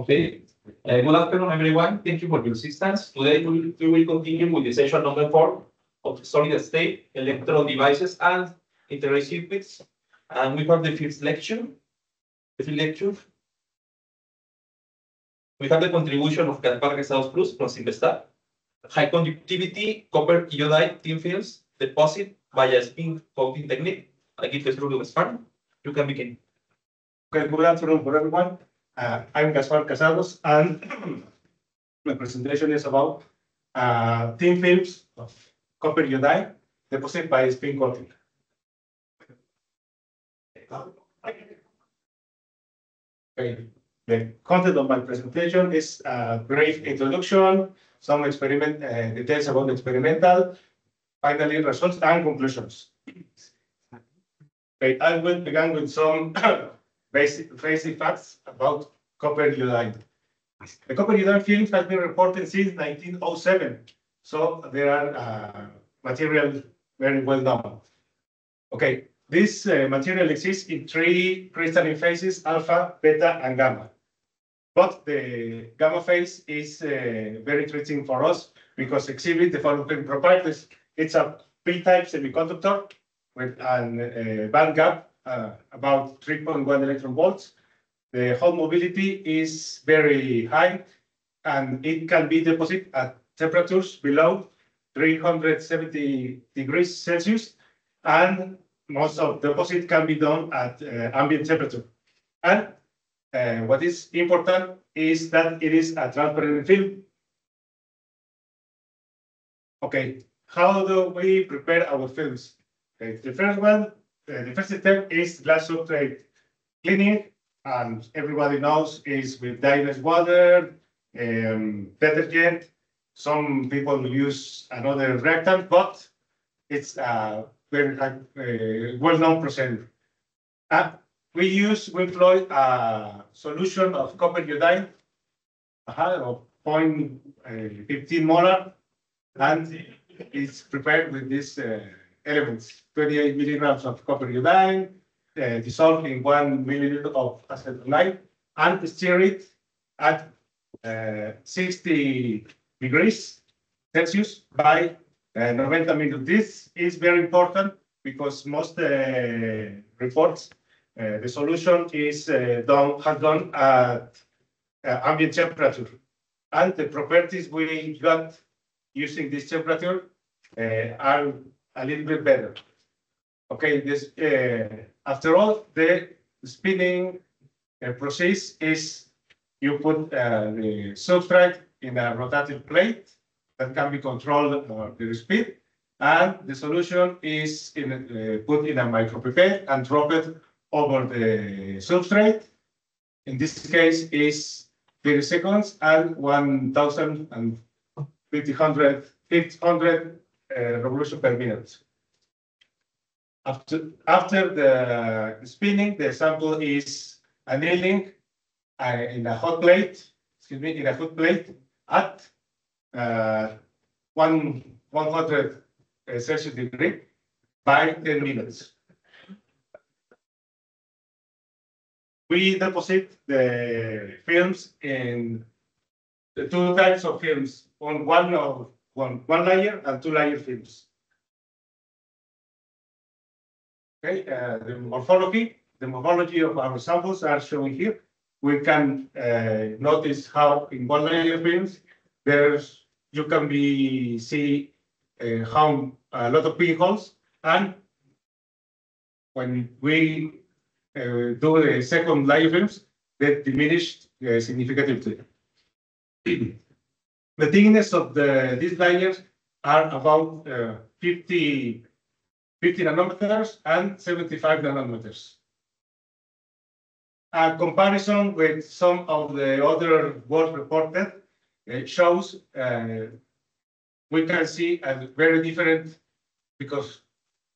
Okay, uh, good afternoon, everyone. Thank you for your assistance. Today, we we will continue with the session number four of solid state electron devices and integrated circuits. And we have the fifth lecture. The fifth lecture. We have the contribution of Gaspar Casados Cruz from Cinvestav. High conductivity copper iodide thin films deposit via spin coating technique. I give the floor to Gaspar. You can begin. Okay, good afternoon for everyone. Uh, I'm Gaspar Casados and my presentation is about uh, thin films of copper iodide deposited by spin coating. Okay, the content of my presentation is a brief introduction, some experiment uh, details about the experimental, finally results and conclusions. Okay, I will begin with some basic, basic facts about copper iodide. The copper iodide films has been reported since 1907, so there are uh, material very well known. Okay, this uh, material exists in three crystalline phases, alpha, beta, and gamma. But the gamma phase is uh, very interesting for us because exhibit the following properties. It's a p-type semiconductor with an uh, band gap uh, about 3.1 electron volts. The Hall mobility is very high and it can be deposited at temperatures below 370 degrees Celsius and most of the deposit can be done at uh, ambient temperature. And uh, what is important is that it is a transparent film. Okay, how do we prepare our films? Okay, the first one, the first step is glass substrate cleaning, and everybody knows is with dilute water, um, detergent. Some people use another reactant, but it's a very uh, well-known procedure. We use, we employ a solution of copper iodide uh, of 0.15 molar, and it's prepared with this uh, elements, 28 milligrams of copper iodine, uh, dissolved in one milliliter of acetylene, and stir it at uh, 60 degrees Celsius by uh, 90 minutes. This is very important because most uh, reports, uh, the solution is uh, done, has done at ambient temperature. And the properties we got using this temperature are a little bit better. Okay, this, uh, after all, the spinning uh, process is you put uh, the substrate in a rotating plate that can be controlled uh, the speed, and the solution is in, uh, put in a micropipette and dropped over the substrate. In this case, is 30 seconds and 1,000 and 500, 500 uh, revolution per minute. After, after the spinning, the sample is annealing uh, in a hot plate, excuse me, in a hot plate at uh, one 100 uh, Celsius degree by 10 minutes. We deposit the films in the two types of films, on one of one, one layer and two layer films. Okay, uh, the morphology, the morphology of our samples are shown here. We can uh, notice how in one layer films, there's, you can be, see uh, how a lot of pinholes and when we uh, do the second layer films, they diminished uh, significantly. the thickness of the these layers are about uh, 50, 50 nanometers and 75 nanometers. A comparison with some of the other work reported uh, shows uh, we can see a very different because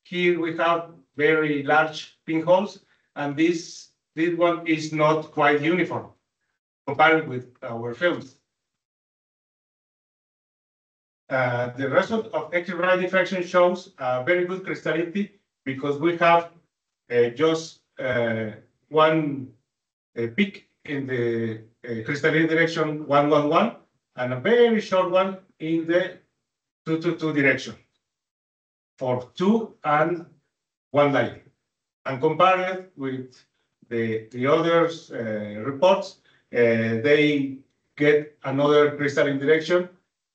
here we have very large pinholes and this this one is not quite uniform compared with our films. Uh, the result of X-ray diffraction shows a very good crystallinity because we have uh, just uh, one uh, peak in the crystalline direction one one one, and a very short one in the two two two direction for two and one line. And compared with the the others uh, reports, they get another crystalline direction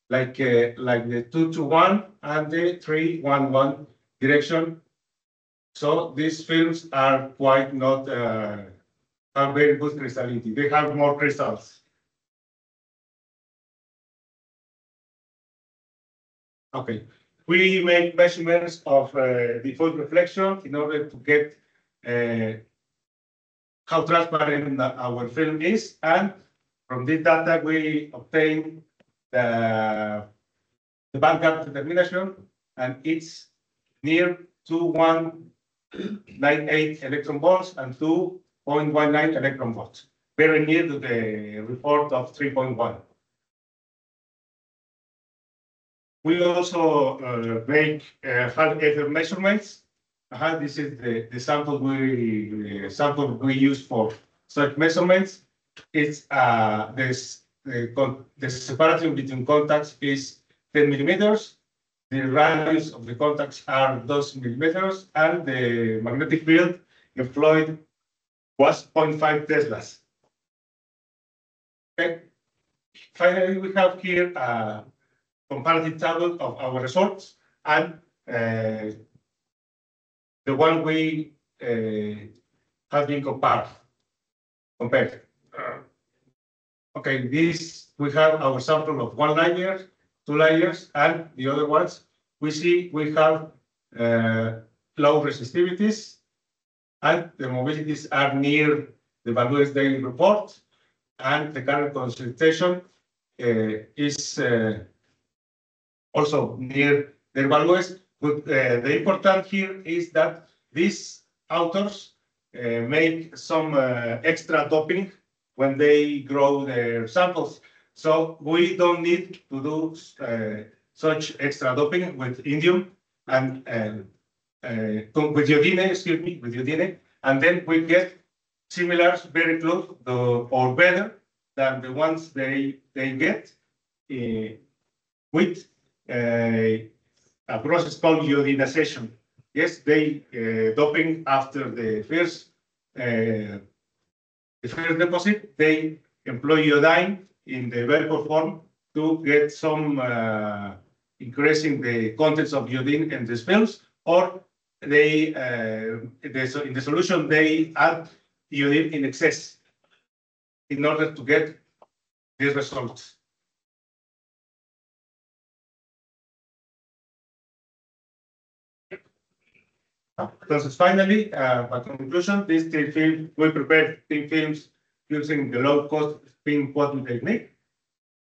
like uh, like the two to one and the three one one direction. So these films are quite not uh, have very good crystallinity. They have more crystals. Okay, we make measurements of uh, default reflection in order to get uh, how transparent our film is, and from this data we obtain the, the gap determination, and it's near 2198 electron volts and 2.19 electron volts, very near to the report of 3.1. We also uh, make uh, hard ether measurements. Uh, this is the, the sample we uh, sample we use for such measurements. It's uh, this the, con- the separation between contacts is 10 millimeters. The radius of the contacts are those millimeters, and the magnetic field employed was 0.5 teslas. Okay. Finally, we have here a comparative table of our results and uh, the one we uh, have been compared. compared. Okay, this, we have our sample of one layer, two layers, and the other ones, we see we have uh, low resistivities, and the mobilities are near the values they report, and the current concentration uh, is uh, also near their values. But uh, the important here is that these authors uh, make some uh, extra doping when they grow their samples. So we don't need to do uh, such extra doping with indium and uh, with iodine, excuse me, with iodine, and then we get similar, very close to, or better than the ones they they get uh, with uh, a process called iodinization. Yes, they uh, doping after the first uh, the first deposit, they employ iodine in the vapor form to get some uh, increasing the contents of iodine in these films, or they uh, the, in the solution they add iodine in excess in order to get these results. Entonces, finally, uh, a conclusion, this thin film, we prepared thin films using the low-cost spin coating technique.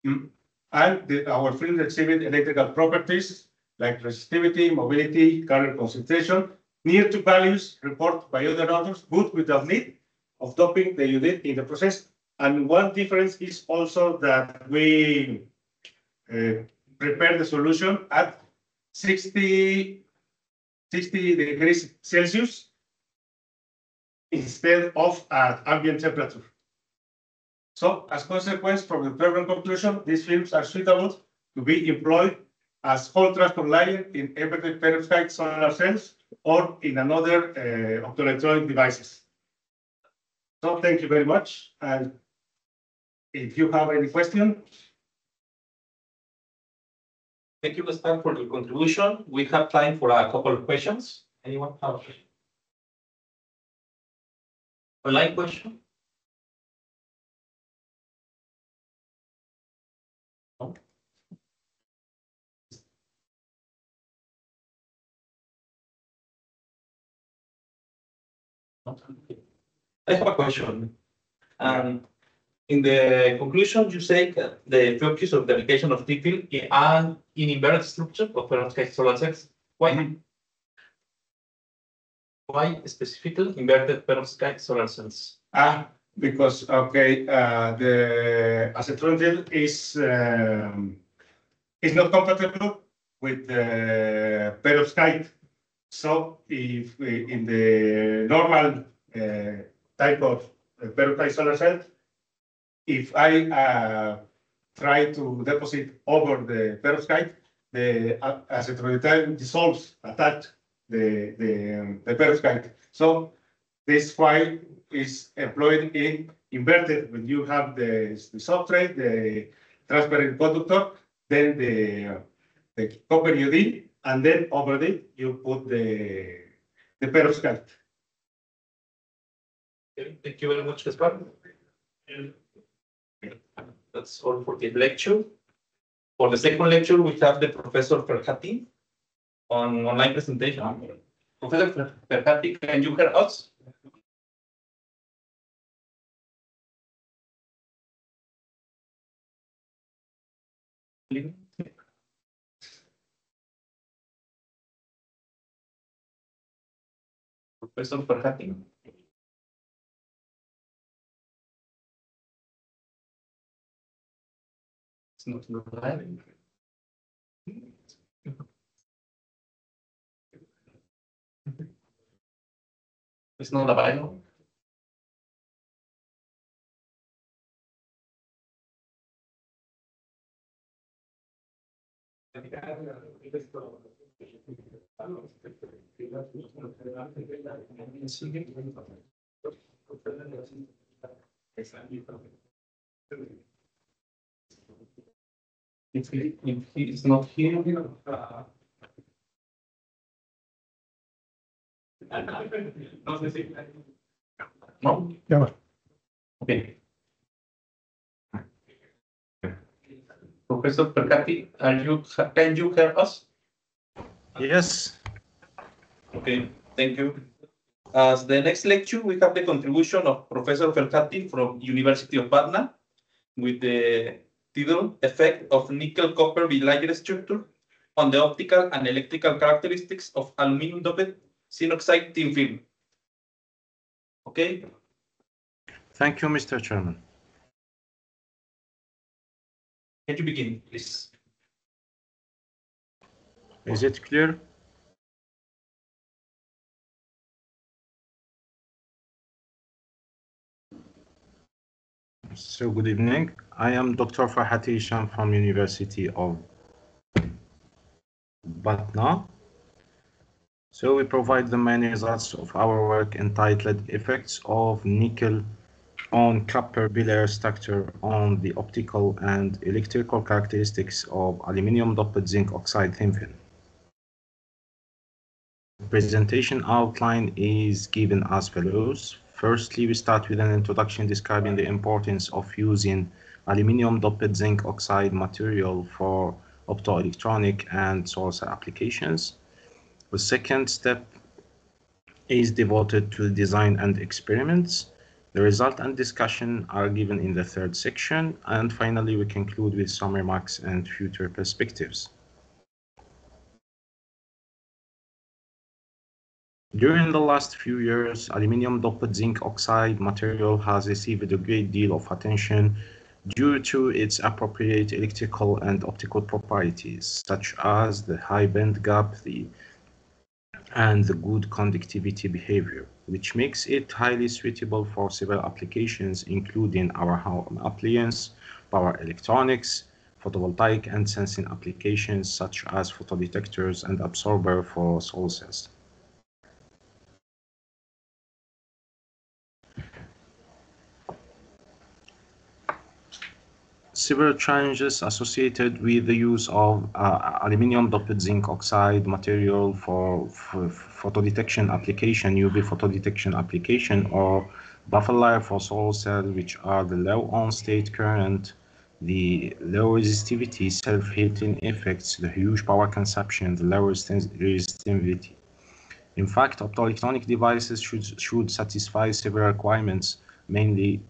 Mm. And the, our films exhibit electrical properties like resistivity, mobility, current concentration, near to values reported by other authors, but without need of doping that you did in the process. And one difference is also that we uh, prepare the solution at 60 60 degrees Celsius instead of at ambient temperature. So as consequence from the program conclusion, these films are suitable to be employed as hole transport layer in inverted perovskite solar cells or in another uh, optoelectronic devices. So thank you very much. And if you have any question, Thank you, Stan, for your contribution. We have time for a couple of questions. Anyone have a question? Online question? I have a question. Um, in the conclusion, you say that the focus of the application of TFIL and in inverted structure of perovskite solar cells. Why? Why specifically inverted perovskite solar cells? Ah, because, okay, uh, the acetonitrile is, um, is not compatible with the perovskite. So if we- in the normal uh, type of uh, perovskite solar cell, if I uh, try to deposit over the perovskite, the uh, acetonitrile dissolves, attach the, the, um, the perovskite. So this why is employed in inverted when you have the, the substrate, the transparent conductor, then the, the copper UD, and then over it you put the, the perovskite. Thank you very much, Gaspar. That's all for the lecture. For the second lecture, we have the Professor Ferhati on online presentation. Professor Fer- Ferhati, can you hear us? Professor Ferhati. It's not live. It's not available. If he, if he is not here, uh, No sé. No? Yeah. Okay. Professor Ferhati, are you, can you hear us? Yes, Okay, thank you. As the next lecture, we have the contribution of Professor Ferhati from University of Batna with the title Effect of Nickel Copper Bilayer Structure on the Optical and Electrical Characteristics of Aluminum Doped Zinc Oxide Thin Film. Okay, thank you, Mr. Chairman. can you begin, please? Is it clear? So good evening. I am Dr. Ferhati Hichem from University of Batna. So we provide the main results of our work entitled Effects of Nickel on copper bilayer structure on the optical and electrical characteristics of aluminum doped zinc oxide thin film. Presentation outline is given as follows. Firstly, we start with an introduction describing the importance of using aluminum doped zinc oxide material for optoelectronic and solar applications. The second step is devoted to design and experiments. The result and discussion are given in the third section. And finally, we conclude with some remarks and future perspectives. During the last few years, aluminum doped zinc oxide material has received a great deal of attention due to its appropriate electrical and optical properties, such as the high band gap the, and the good conductivity behavior, which makes it highly suitable for several applications, including our home appliance, power electronics, photovoltaic and sensing applications, such as photodetectors and absorber for solar cells. Several challenges associated with the use of uh, aluminum doped zinc oxide material for, for photo detection application, UV photo detection application, or buffer layer for solar cells, which are the low on-state current, the low resistivity, self-heating effects, the huge power consumption, the low resistivity. In fact, optoelectronic devices should, should satisfy several requirements, mainly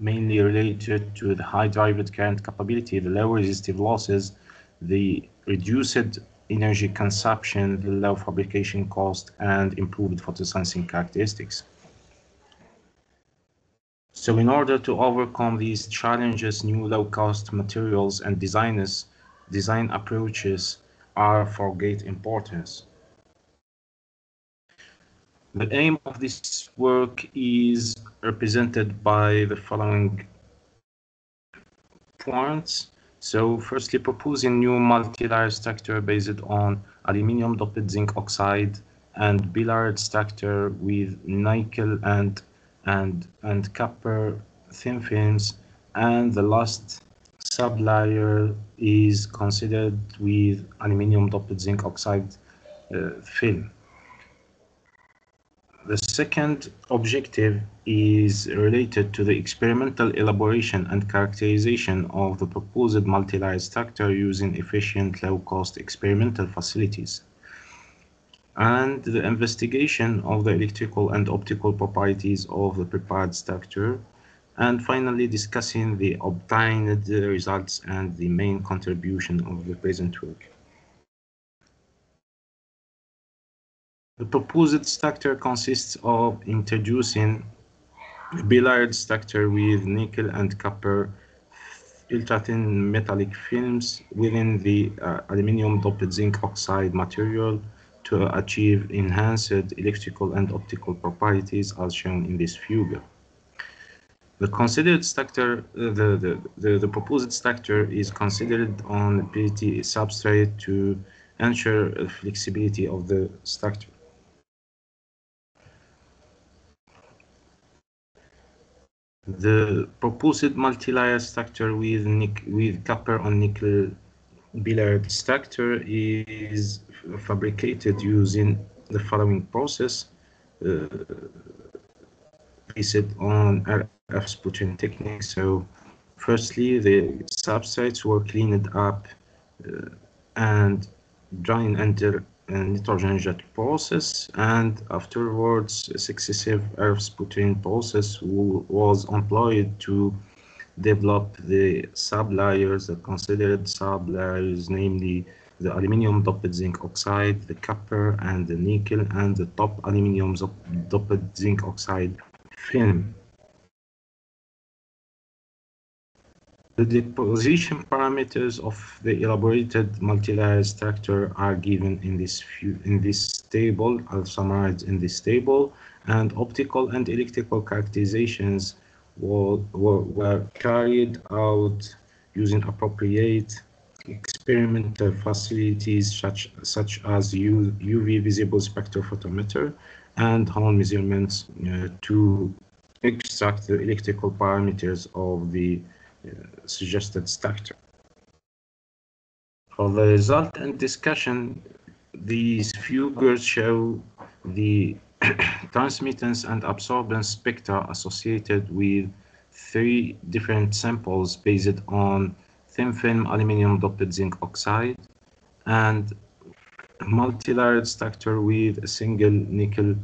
mainly related to the high derived current capability, the low resistive losses, the reduced energy consumption, the low fabrication cost, and improved photosensing characteristics. So in order to overcome these challenges, new low-cost materials and designers, design approaches are for great importance. The aim of this work is represented by the following points. So firstly, proposing new multi-layer structure based on aluminum doped zinc oxide and bilayer structure with nickel and and and copper thin films and the last sublayer is considered with aluminum doped zinc oxide uh, film. The second objective is related to the experimental elaboration and characterization of the proposed multi-layer structure using efficient, low-cost experimental facilities and the investigation of the electrical and optical properties of the prepared structure and finally discussing the obtained results and the main contribution of the present work. The proposed structure consists of introducing a bilayer structure with nickel and copper ultra-thin metallic films within the uh, aluminum doped zinc oxide material to achieve enhanced electrical and optical properties as shown in this figure. The considered structure, uh, the, the, the, the, proposed structure is considered on PET substrate to ensure flexibility of the structure. The proposed multi-layer structure with, with copper on nickel bilayer structure is fabricated using the following process uh, based on RF sputtering technique. So firstly, the substrates were cleaned up uh, and drying under nitrogen jet process and afterwards successive RF sputtering process was employed to develop the sublayers, the considered sublayers, namely the aluminum doped zinc oxide, the copper and the nickel, and the top aluminum doped zinc oxide film. The deposition parameters of the elaborated multi-layer structure are given in this in this table. I'll summarize in this table, and optical and electrical characterizations were, were, were carried out using appropriate experimental facilities such, such as UV visible spectrophotometer and Hall measurements uh, to extract the electrical parameters of the uh, suggested structure. For the result and discussion, these figures show the transmittance and absorbance spectra associated with three different samples based on thin film aluminum doped zinc oxide and multi-layered structure with a single nickel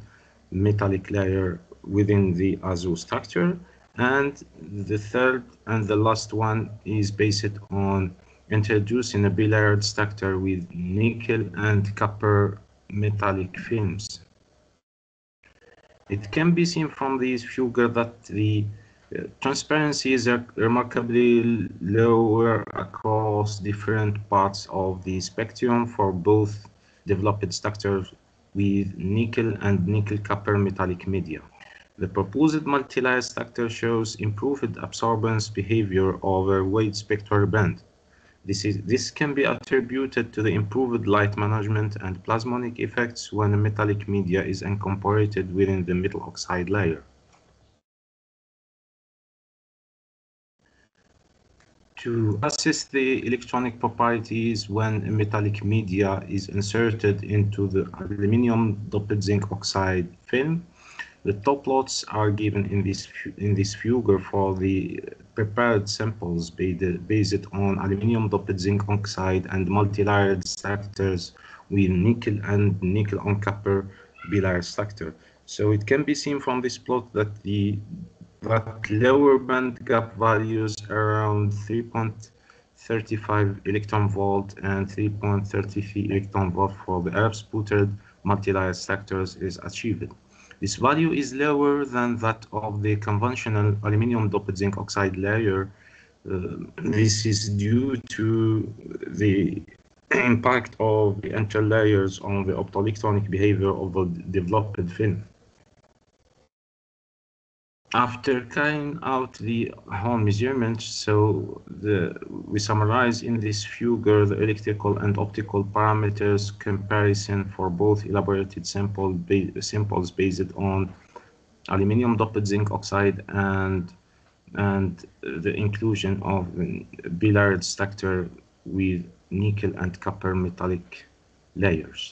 metallic layer within the AZO structure and the third and the last one is based on introducing a bilayered structure with nickel and copper metallic films. It can be seen from this figure that the uh, transparency is remarkably lower across different parts of the spectrum for both developed structures with nickel and nickel copper metallic media. The proposed multi-layer structure shows improved absorbance behavior over wide spectral band. This, is, this can be attributed to the improved light management and plasmonic effects when a metallic media is incorporated within the metal oxide layer. To assess the electronic properties when a metallic media is inserted into the aluminum doped zinc oxide film, the Tauc plots are given in this in this figure for the prepared samples based on aluminum doped zinc oxide and multilayered structures with nickel and nickel on copper bilayer structure. So it can be seen from this plot that the that lower band gap values around 3.35 electron volt and 3.33 electron volt for the RF sputtered multi-layer structures is achieved. This value is lower than that of the conventional aluminum doped zinc oxide layer. Uh, this is due to the impact of the interlayers on the optoelectronic behavior of the developed film. After carrying out the Hall measurement, so the, we summarize in this figure the electrical and optical parameters comparison for both elaborated sample ba samples based on aluminum doped zinc oxide and and the inclusion of bilayered structure with nickel and copper metallic layers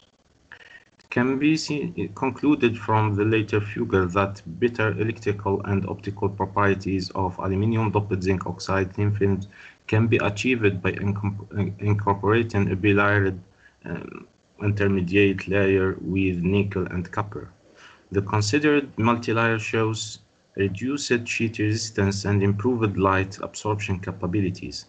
can be seen, concluded from the later figure that better electrical and optical properties of aluminum doped zinc oxide thin films can be achieved by incorporating a bilayered um, intermediate layer with nickel and copper. The considered multilayer shows reduced sheet resistance and improved light absorption capabilities.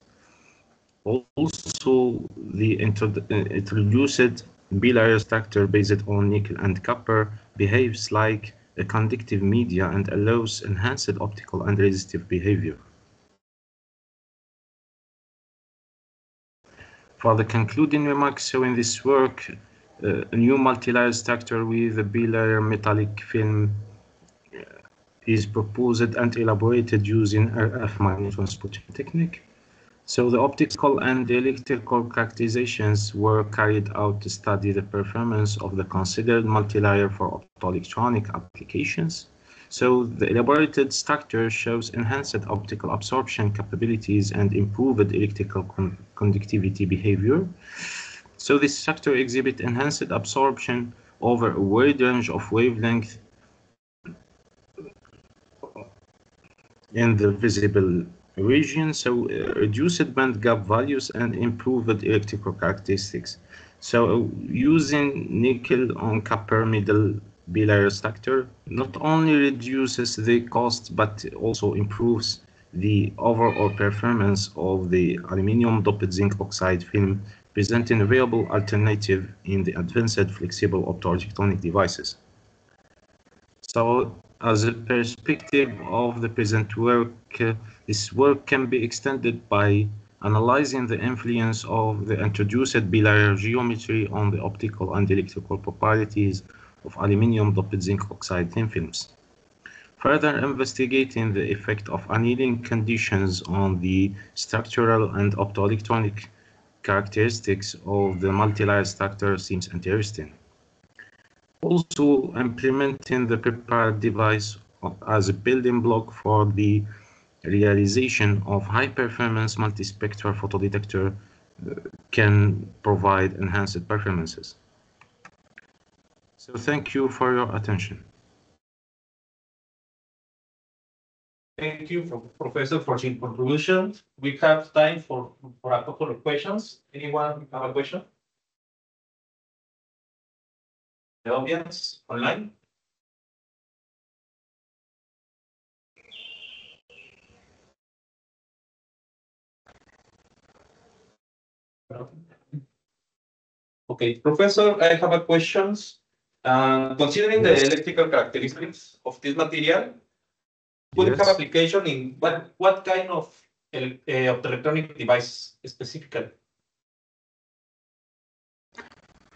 Also, the introduced bilayer structure based on nickel and copper behaves like a conductive media and allows enhanced optical and resistive behavior. For the concluding remarks, so in this work, uh, a new multilayer structure with a bilayer metallic film uh, is proposed and elaborated using RF magnetron technique. So the optical and electrical characterizations were carried out to study the performance of the considered multilayer for optoelectronic applications. So the elaborated structure shows enhanced optical absorption capabilities and improved electrical con conductivity behavior. So this structure exhibit enhanced absorption over a wide range of wavelength in the visible region, so uh, reduced band gap values and improved electrical characteristics. So uh, using nickel on copper middle bilayer structure not only reduces the cost but also improves the overall performance of the aluminum doped zinc oxide film presenting a viable alternative in the advanced flexible optoelectronic devices. So as a perspective of the present work, uh, this work can be extended by analyzing the influence of the introduced bilayer geometry on the optical and electrical properties of aluminum doped zinc oxide thin films. Further investigating the effect of annealing conditions on the structural and optoelectronic characteristics of the multilayer structure seems interesting. Also, implementing the prepared device as a building block for the realization of high-performance multispectral photodetector uh, can provide enhanced performances. So thank you for your attention. Thank you, Professor, for your contribution. We have time for, for a couple of questions. Anyone have a question? The audience online? Okay, Professor, I have a question. Uh, considering the electrical characteristics of this material, would it have application in what what kind of uh, electronic device specifically?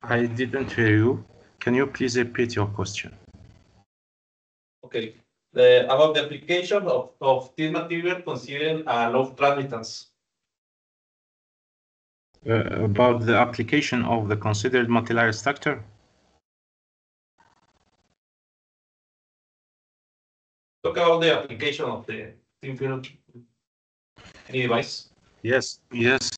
I didn't hear you. Can you please repeat your question? Okay. The, about the application of, of this material considering a low transmittance. Uh, about the application of the considered multilayer structure? Talk about the application of the thin film any device. Yes, yes.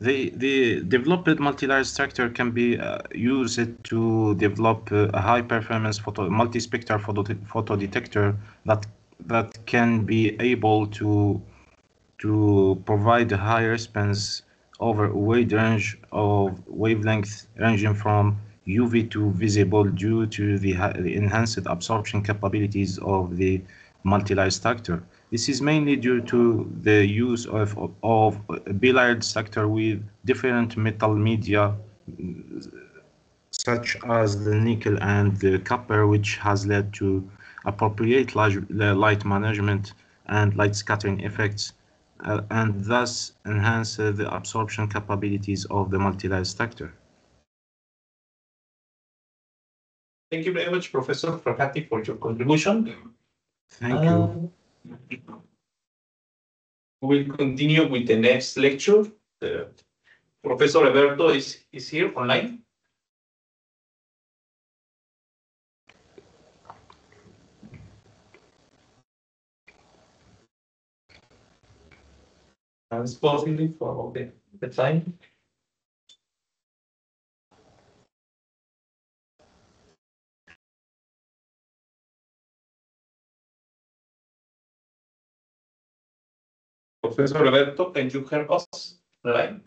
The, the developed multi-layer structure can be uh, used to develop uh, a high performance photo, multispectral photo, photo detector that that can be able to to provide a high response over a wide range of wavelengths ranging from UV to visible due to the, enhanced absorption capabilities of the multi-layer structure. This is mainly due to the use of, of, of a bilayered structure with different metal media such as the nickel and the copper, which has led to appropriate large, light management and light scattering effects, uh, and thus enhance uh, the absorption capabilities of the multi-layer structure. Thank you very much, Professor Ferhati, for your contribution. Thank you. Um, We'll continue with the next lecture. Uh, Professor Alberto is, is here online. It's possibly for the, the time. Professor Roberto, can you help us? Right?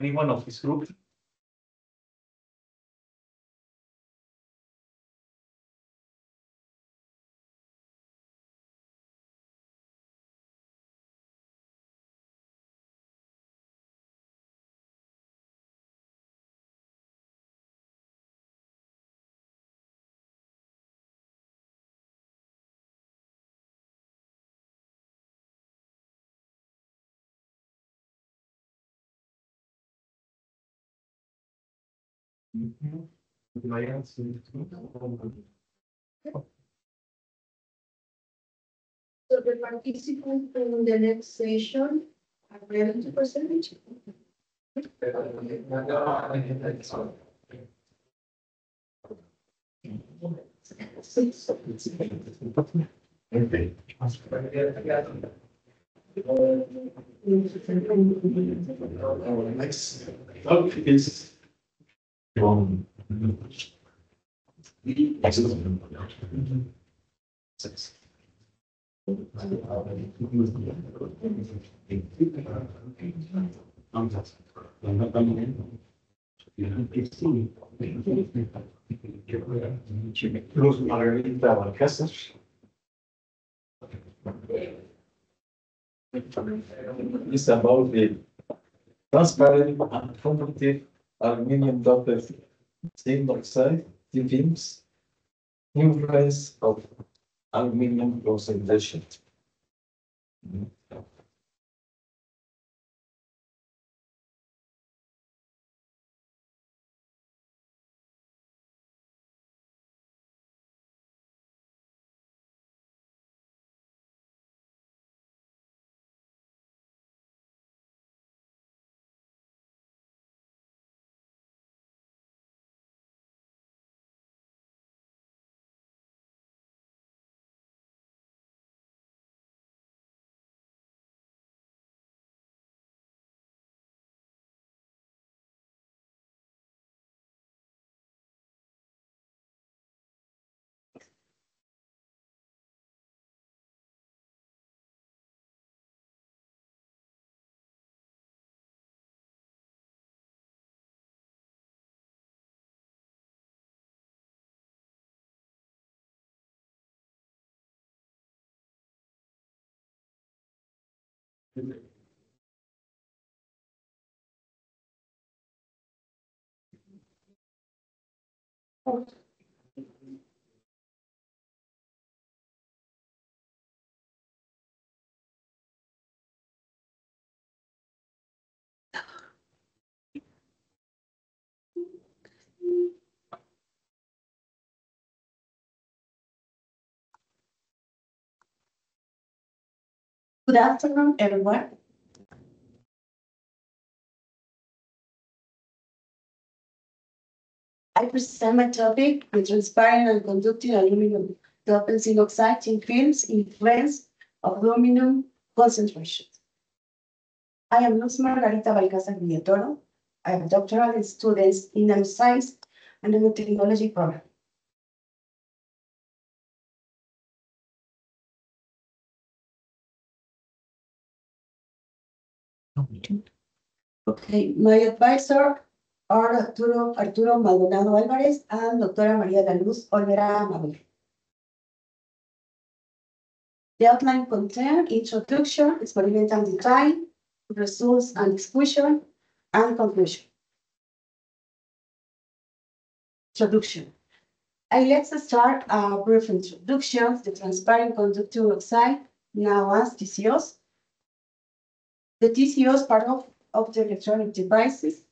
Anyone of his group? So the participants in the next session are ready to present. Next up is. Is about the transparent and competitive aluminum doped zinc oxide, films, influence of aluminum concentration. 对。好。Good afternoon, everyone. I present my topic, the transparent and conducting aluminum doped zinc oxide in films influence of aluminum concentration. I am Luz Margarita Balcázar Villatoro. I have doctoral students in science and nanotechnology program. Okay, my advisor are Arturo, Arturo Maldonado Alvarez and Doctora María de Luz Olvera Mabel. The outline contain introduction, experimental design, results and discussion, and conclusion. Introduction. I let's start a brief introduction the transparent conductive oxide now as TCOs. The TCOs part of, of the electronic devices.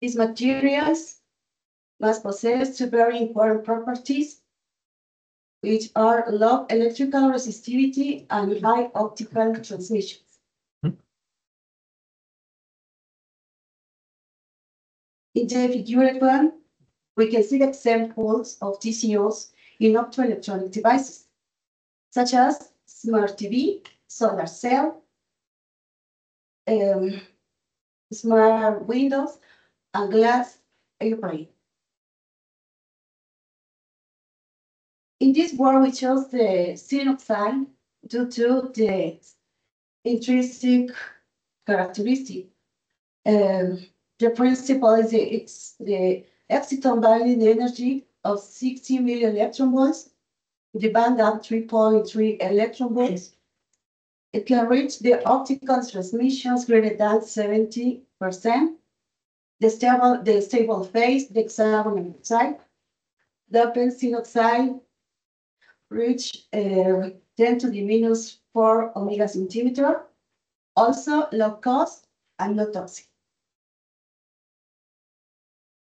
These materials must possess two very important properties, which are low electrical resistivity and high optical transmission. In the figure one, we can see examples of TCOs in optoelectronic devices, such as smart TV, solar cell, um, smart windows, and glass airplane. In this work, we chose the oxide due to the intrinsic characteristic. Um, the principle is the, the exciton binding energy of 60 million electron volts, the band gap 3.3 electron volts. It can reach the optical transmissions greater than 70%. The stable, the stable phase, the hexagonal oxide, the benzene oxide reach uh, 10 to the minus 4 omega centimeter, also low cost and not toxic.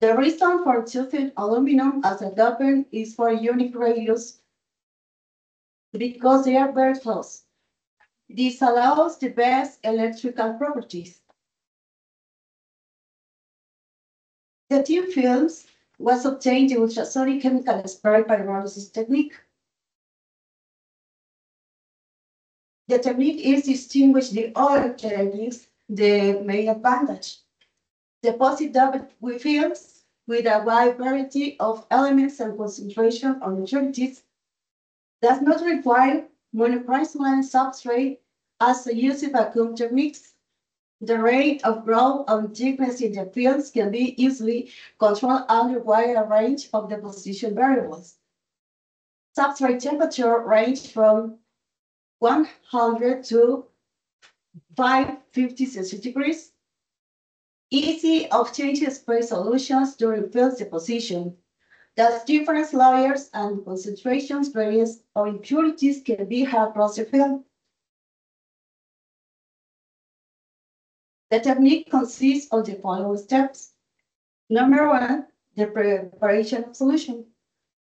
The reason for choosing aluminum as a dopant is for ionic radius because they are very close. This allows the best electrical properties. The thin films was obtained in ultrasonic chemical spray pyrolysis technique. The technique is distinguished the other techniques, the main advantage deposit double with films with a wide variety of elements and concentration on impurities does not require monocrystalline substrate as a use of vacuum techniques. The rate of growth and thickness in the fields can be easily controlled under wide range of deposition variables. Substrate temperature range from 100 to 550 Celsius degrees easy of changing spray solutions during field deposition. Thus, different layers and concentrations variance of impurities can be had across the film. The technique consists of the following steps. Number one, the preparation of solution.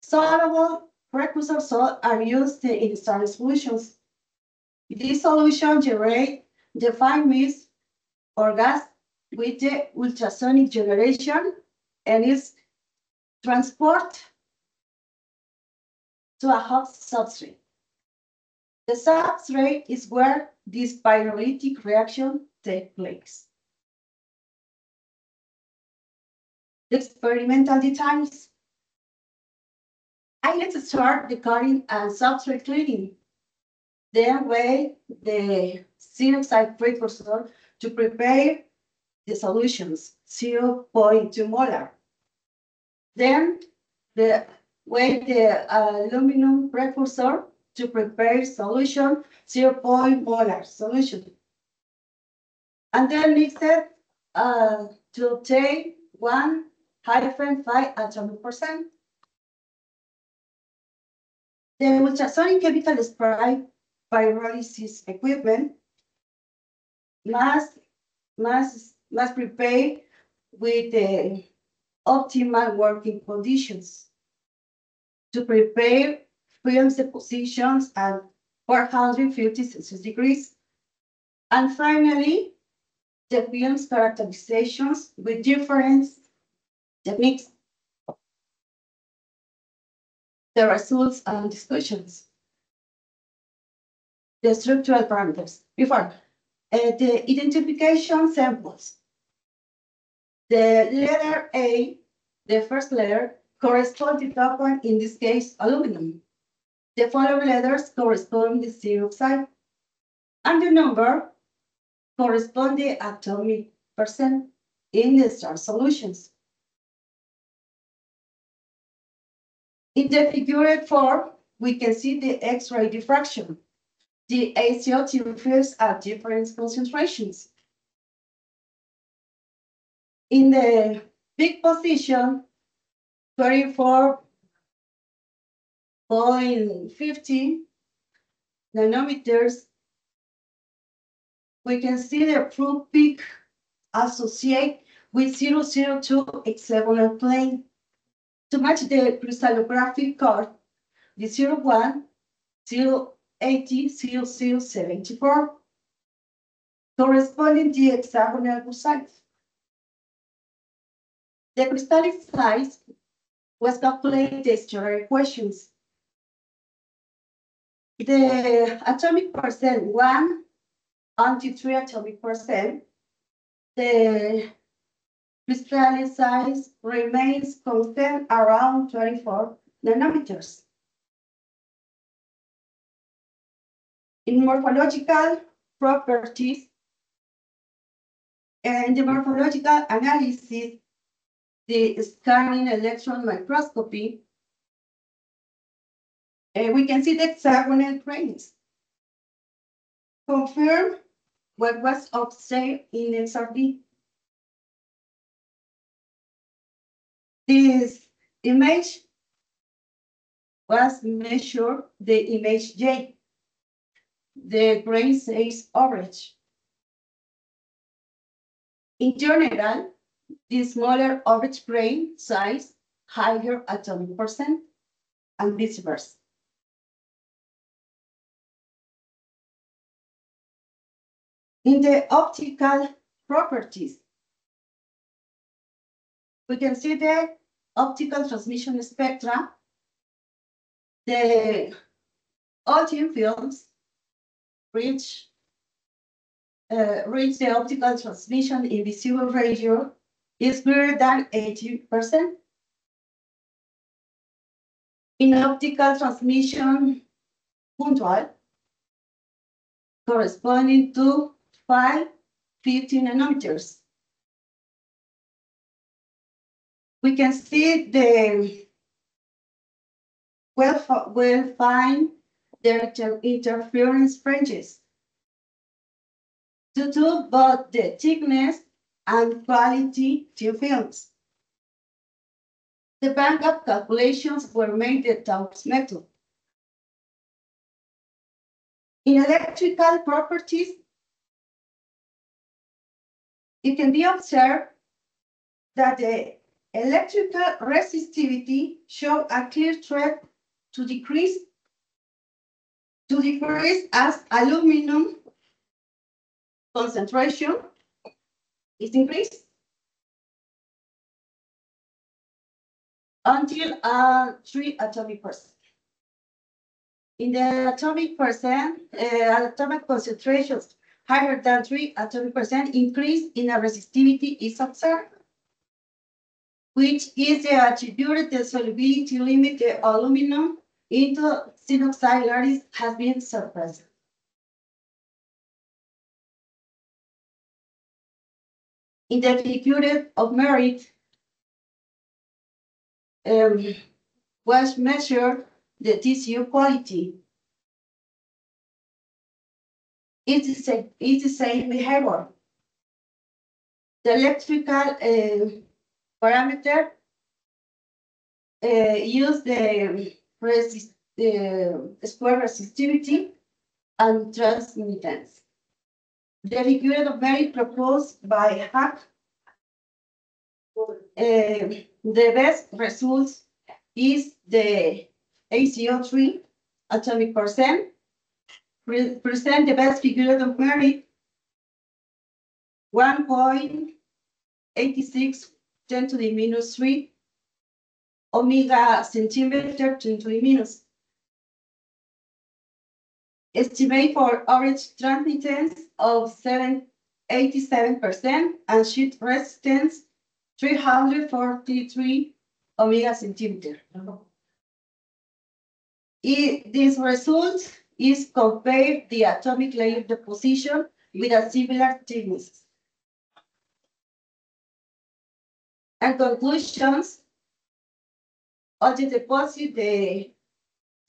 Soluble precursor salt are used in standard solutions. This solution generate the fine mist or gas with the ultrasonic generation and is transport to a hot substrate. The substrate is where this pyrolytic reaction takes place. Experimental details. I let's start the cutting and substrate cleaning. Then weigh the oxide precursor to prepare the solutions, 0.2 molar. Then the weigh the aluminum precursor to prepare solution, 0 0.1 molar solution. And then mix it uh, to obtain 1 hyphen 5 atomic percent. The ultrasonic chemical spray pyrolysis equipment must, must must prepare with the optimal working conditions to prepare film depositions at 450 Celsius degrees. And finally, the film's characterizations with different techniques. The results and discussions. The structural parameters. Before, uh, the identification samples. The letter A, the first letter, corresponds to copper, in this case, aluminum. The following letters correspond to zero oxide. And the number correspond to atomic percent in the star solutions. In the figure four, we can see the X-ray diffraction. The AZO2 fields at different concentrations in the big position, 34.50, nanometers, we can see the proof peak associated with 002 hexagonal plane. To match the crystallographic curve, the 01, 080, 0074, corresponding to hexagonal size. The crystalline size was calculated general equations. The atomic percent one until three atomic percent, the crystalline size remains constant around twenty-four nanometers. In morphological properties, and the morphological analysis, the scanning electron microscopy, uh, we can see the hexagonal grains. Confirm what was observed in XRD. This image was measured the ImageJ. The grain says orange. In general, the smaller orange grain size, higher atomic percent, and vice versa. In the optical properties, we can see the optical transmission spectra, the Altium films reach uh, reach the optical transmission in visible radio is greater than 80%. In optical transmission punctual, corresponding to 5, 50 nanometers. We can see the well, well find the interference fringes to both the thickness and quality to films. The band gap calculations were made the Tauc's method. In electrical properties, it can be observed that the electrical resistivity show a clear trend to decrease to decrease as aluminum concentration is increased until uh, three atomic percent. In the atomic percent, uh, atomic concentrations higher than three atomic percent increase in a resistivity is observed, which is the attributed the solubility limit the aluminum into oxide has been suppressed. In the figure of merit um, was measured the TCO quality. It is a, it is the same behavior. The electrical uh, parameter uh, use the resist, uh, square resistivity and transmittance. The figure of merit proposed by Haacke uh, the best results is the AZO3 atomic percent. Pre present the best figure of merit 1.86 10 to the minus 3 omega centimeter 10 to the minus. Estimate for orange transmittance of 787% and sheet resistance 343 omega centimeter. It, this result is compare the atomic layer deposition with a similar thickness. And conclusions of the deposit, the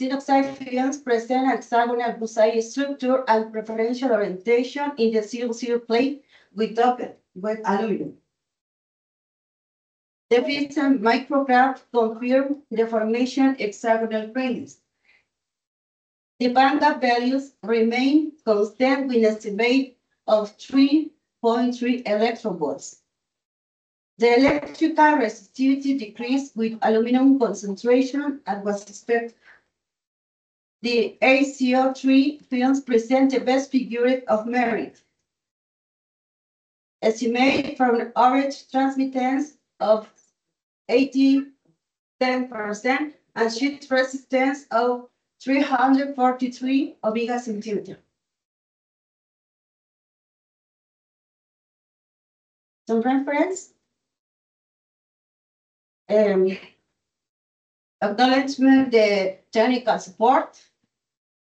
tin oxide films present hexagonal mosaic structure and preferential orientation in the zero-zero plate with doped with aluminum. The Vincent micrograph confirmed the formation hexagonal grains. The band gap values remain constant with an estimate of three point three electrovolts. The electrical resistivity decreased with aluminum concentration as was expected. The AZO three films present the best figure of merit. Estimate from average transmittance of 80 10 percent and sheet resistance of three hundred forty-three omega centimeter. Some reference. Um. Acknowledgement de technical support.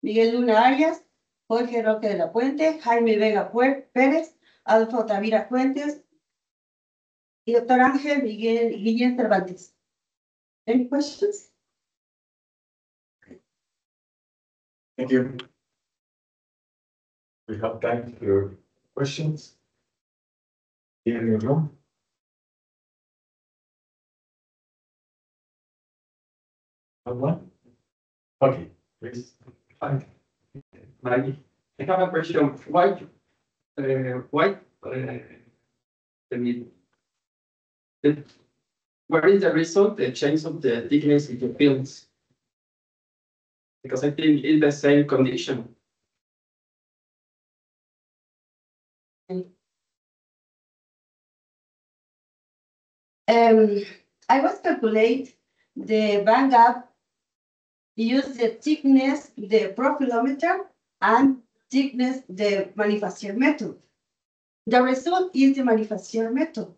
Miguel Luna Arias, Jorge Roque de la Puente, Jaime Vega Pérez, Adolfo Tavira Fuentes. Y doctor Ángel Miguel Guillén Cervantes. Any questions? Thank you. We have time for questions. Here in the room. Have one? Okay, please. Hi. Maggie, I have a question. Why, uh, why, uh, I mean, the, what is the result, the change of the thickness of the films? Because I think it's the same condition. Um, I was calculate the band gap, use the thickness, the profilometer, and thickness, the Manifacier method. The result is the Manifacier method.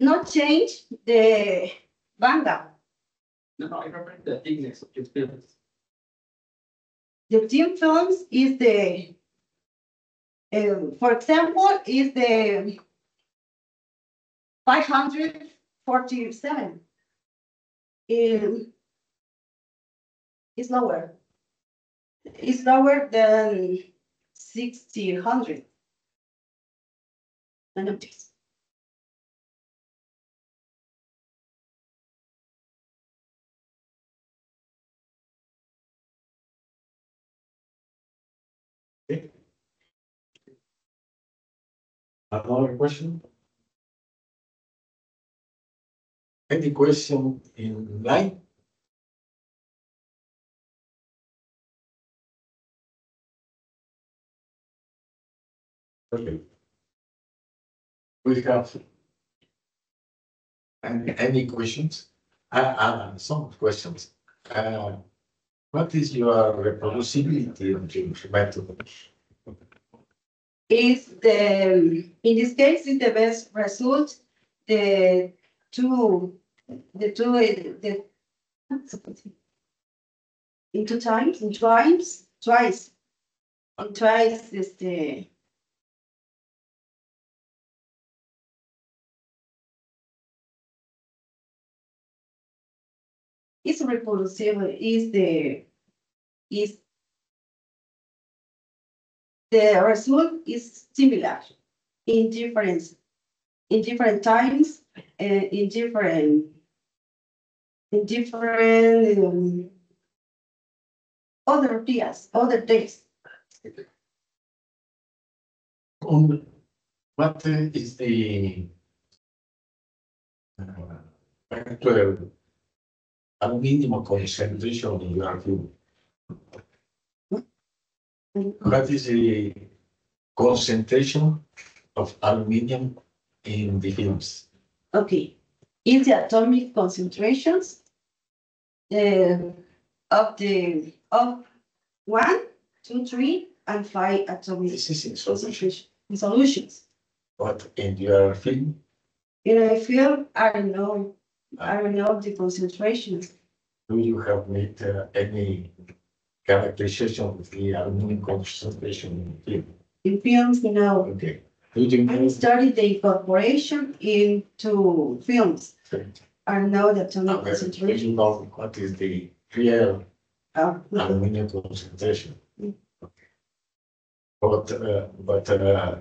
Not change the band gap. No, no, I remember the thickness of the films. The thin films is the, uh, for example, is the five hundred forty-seven. Um, It's lower. It's lower than sixteen hundred. Nanometers. Another question? Any question in line? Okay. We have any, any questions? I uh, some questions. Uh, what is your reproducibility of the method? Is the, in this case, is the best result, the two, the two, the. In two times, in twice, twice. In twice is the. It's reproducible, is the, is the result is similar in different, in different times, and in different, in different, um, other years, other days. On what is the uh, aluminum concentration in your film? What is the concentration of aluminum in the films? Okay, in the atomic concentrations uh, of the, of one, two, three, and five atomic This is in solution, in solutions. but in your film, In a film, I don't know, I don't the concentrations. do you have made uh, any characterization of the aluminum concentration in film? In films, know, Okay, do you I know? studied the incorporation into films. Okay, I know the atomic Do concentration. you know what is the real Uh, aluminum concentration. Mm. But, uh, but, uh,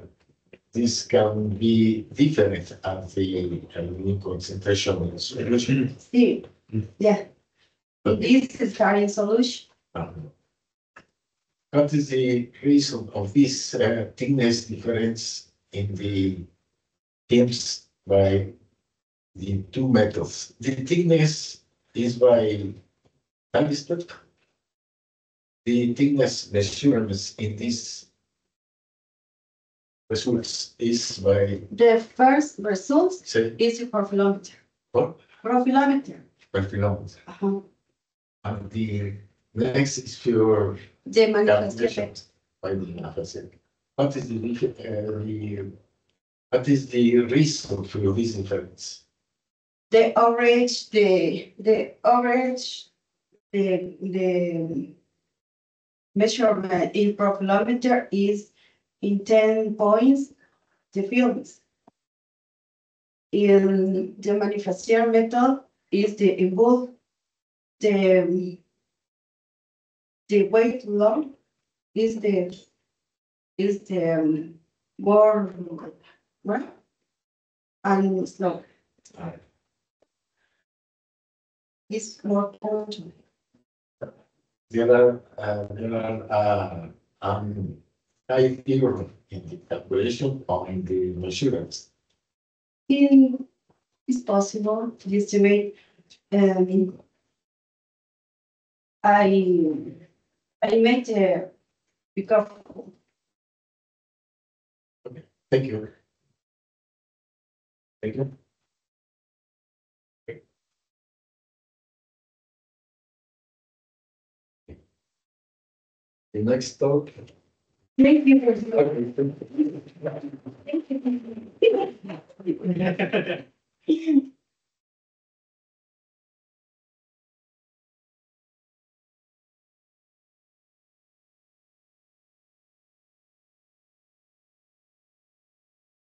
this can be different at the aluminum concentration in solution. See, yeah. But This is starting solution, Um, What is the reason of this uh, thickness difference in the films by the two metals? The thickness is by telescope. The thickness measurements in this results is by, The first result say, is profilometer. what, Profilometer. per kilometer. Uh-huh. And the next is your The calculation Manifacier. by the Manifacier. What is the, dif- uh, the, what is the reason for this difference? The average, the, the average, the, the measurement in profilometer is in ten points, the films. In the Manifacier method is the involve, the the weight load is the, is the um, more, right? And slow. It's more important. There are, uh, there are, uh, um, high error in the calculation or in the measurements. In, it's possible to estimate, um. I, I made a, because Okay. Thank you. Thank you. The next talk. Thank you for.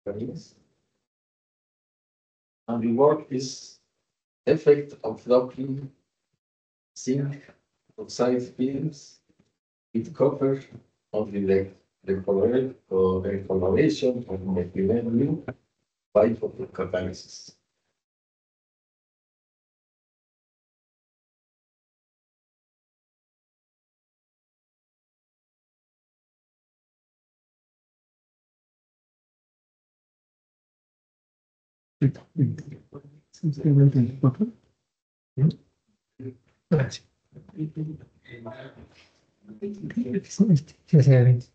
Thank you. And the work is effect of doping zinc oxide films with copper on the the the color or the coloration of methylene by photocatalysis.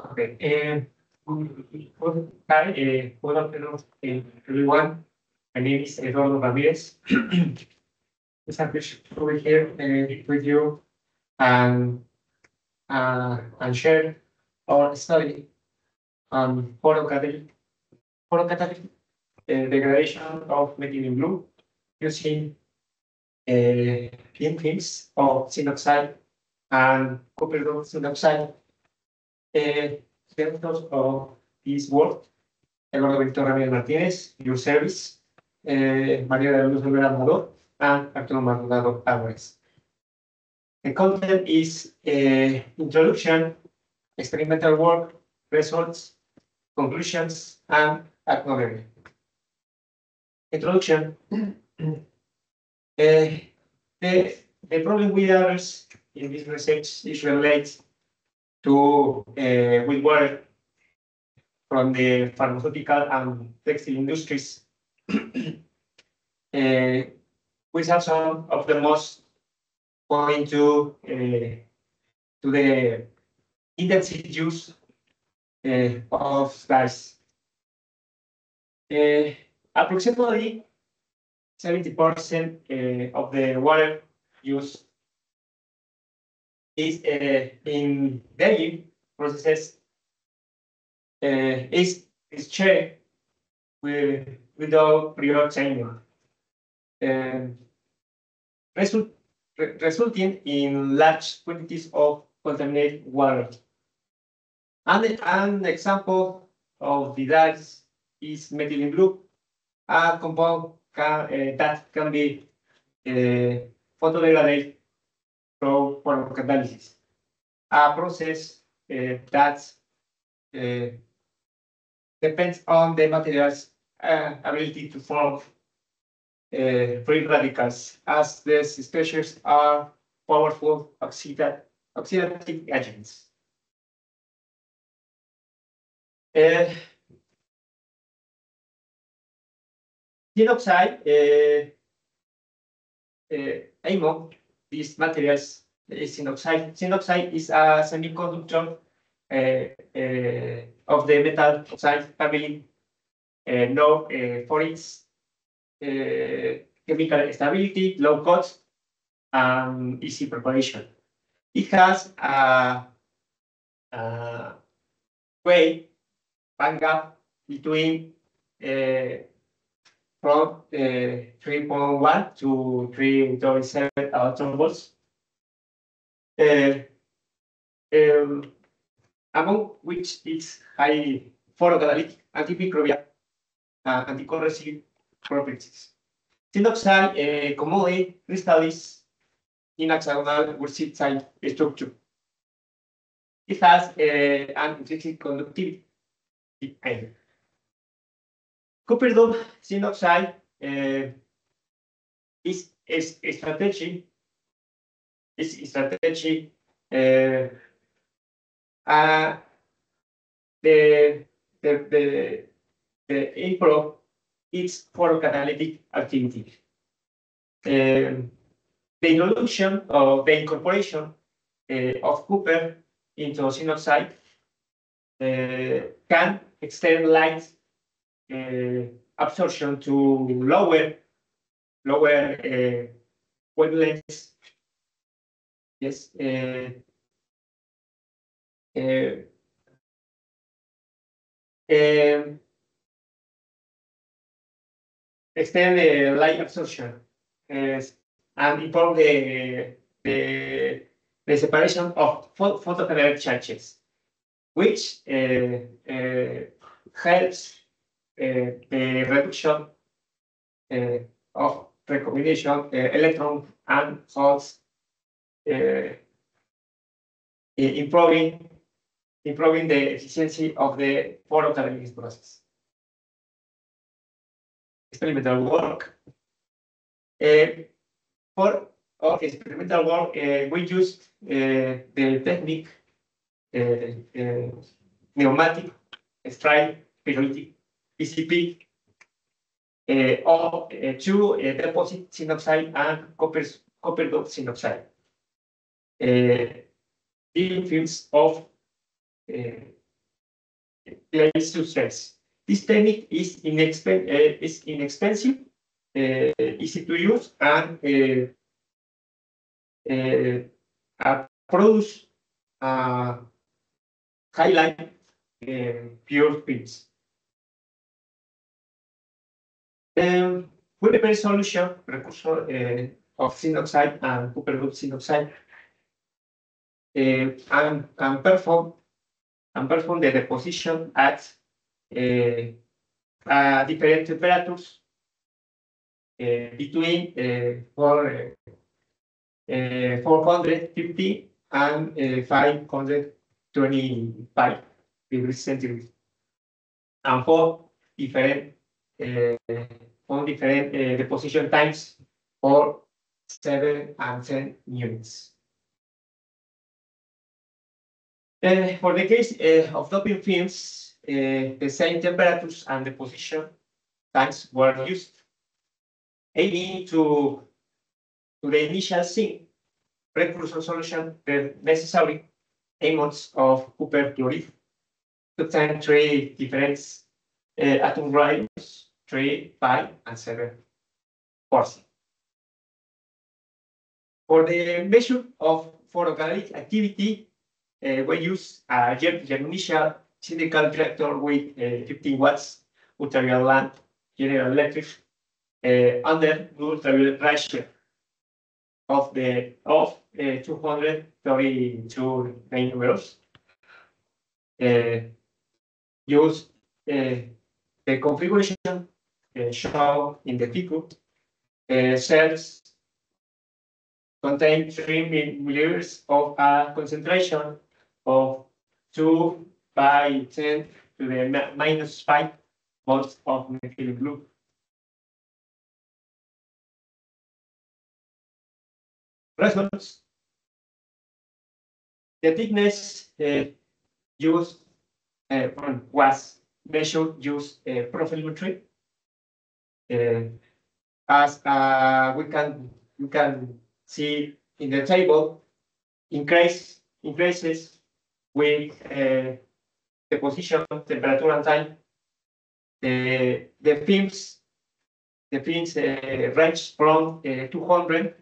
Okay, and good, uh, good afternoon, everyone. My name is Eduardo Ramirez. It's a pleasure to be here uh, with you and uh, and share our study on photocatalytic uh, degradation of methylene blue using uh, clean films of zinc oxide and copper zinc oxide. Uh, the authors of this work, Eduardo Victor Ramirez Martinez, your service, uh, Maria de Luz Olvera Amador, and Arturo Maldonado Alvarez. The content is uh, introduction, experimental work, results, conclusions, and acknowledgement. Introduction. Uh, the, the problem we address in this research is related to uh, with water from the pharmaceutical and textile industries. Uh, we have some of the most point to uh, to the intensive use uh, of gas. Uh, approximately seventy percent uh, of the water used is in dairy processes is is shared with without prior training. Um, result, re- resulting in large quantities of contaminated water. And an example of the that is methylene blue, a compound can, uh, that can be uh, photodegraded through photocatalysis, a process uh, that uh, depends on the material's ability to form uh, free radicals, as these species are powerful oxida- oxidative agents. Uh, tin oxide, uh, uh, AMO, these materials is tin oxide. Tin oxide is a semiconductor uh, uh, of the metal oxide family, uh, known uh, for its uh, chemical stability, low cost, and easy preparation. It has a, a weight band gap between from uh, 3.1 to 3.7 electron volts. Um, among which is high photocatalytic, antimicrobial, uh, anticorrosive properties. Tin uh, commonly crystallizes in hexagonal Wurtzite side structure. It has uh, an intrinsic conductivity. Copper doped tin oxide uh, is, is a strategy is a strategy uh, uh, the the the improve its photocatalytic activity. Um, the introduction of the incorporation uh, of copper into tin oxide uh, can extend light uh, absorption to lower lower uh, wavelengths. Yes. Uh, uh, um, extend the light absorption and improve the, the, the separation of pho- photocatalytic charges, which uh, uh, helps uh, the reduction of recombination electron and holes, improving improving the efficiency of the photocatalysis process. Experimental work. Uh, for of experimental work, uh, we used uh, the technique pneumatic stride periodic PCP uh, or uh, to uh, deposit tin oxide and copper copper doped tin oxide. Uh, in fields of uh, clay substrates. This technique is, inexpen uh, is inexpensive, uh, easy to use, and uh, uh, produce highlight uh, pure films. Um, we prepare solution, precursor of tin oxide and copper doped tin oxide, and, and perform and perform the deposition at uh, uh, different temperatures uh, between uh, four, uh, 450 and uh, 525 degrees centigrade. And for different, for different uh, deposition times for seven and ten units. Uh, for the case uh, of doping films, the same temperatures and the position tanks were used, aiming to, to the initial zinc precursor solution the necessary amounts of copper chloride to three different uh, atom radius, three, five, and seven. For the measure of photocatalytic activity, uh, we use a ger- cylindrical reactor with uh, 15 watts ultraviolet lamp General Electric uh, under ultraviolet ratio of the of uh, 232 nanometers. Uh, use the configuration shown in the figure. Cells contain 3 mil- milliliters of a concentration of 2 by 10 to the minus 5 moles of methyl blue. Results. The thickness uh, used uh, was measured use uh, profilometry. Uh, as uh, we can we can see in the table, increase increases with uh, the position, temperature, and time. The the films the films uh, range from uh, 200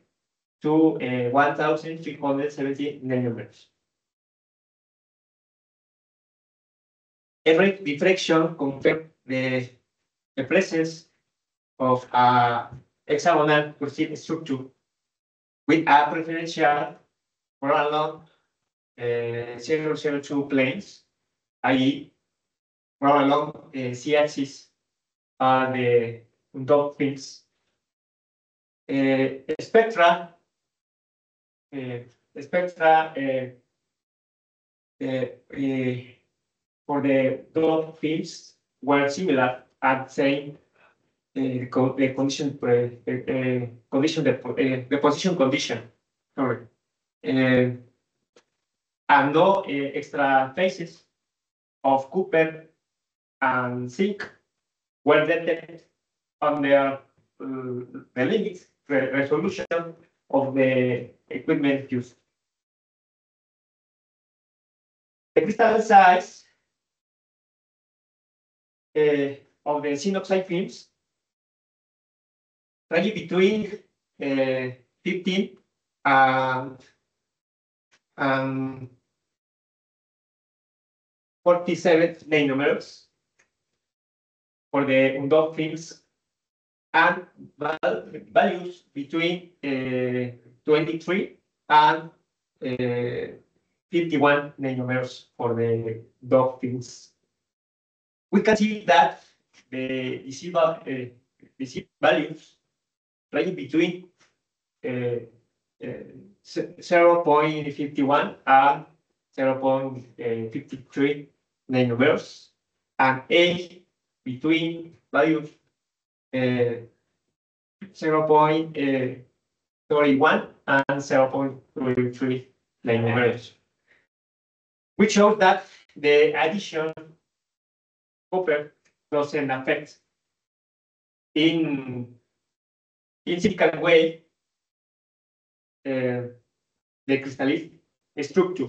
to uh, 1,370 nanometers. X-ray diffraction confirms the, the presence of a hexagonal cursive structure with a preferential for along uh, 002 planes, i.e., for along the z-axis are the dot fields. Spectra, uh, spectra for the dot fields were similar and same uh, co- the condition uh, uh, condition the, the position condition sorry and no extra phases of copper and zinc were detected on their uh, the limits re- resolution of the equipment used. The crystal size uh, of the zinc oxide films range between uh, 15 and, and 47 nanometers for the undot fields and val- values between uh, 23 and uh, 51 nanometers for the dog films. We can see that the val- uh, values range between uh, uh, ze- 0.51 and 0.53 nanometers and A between values uh, 0.31 and 0.33 nanometers. Which shows that the addition copper doesn't affect in in significant way uh, the crystalline structure.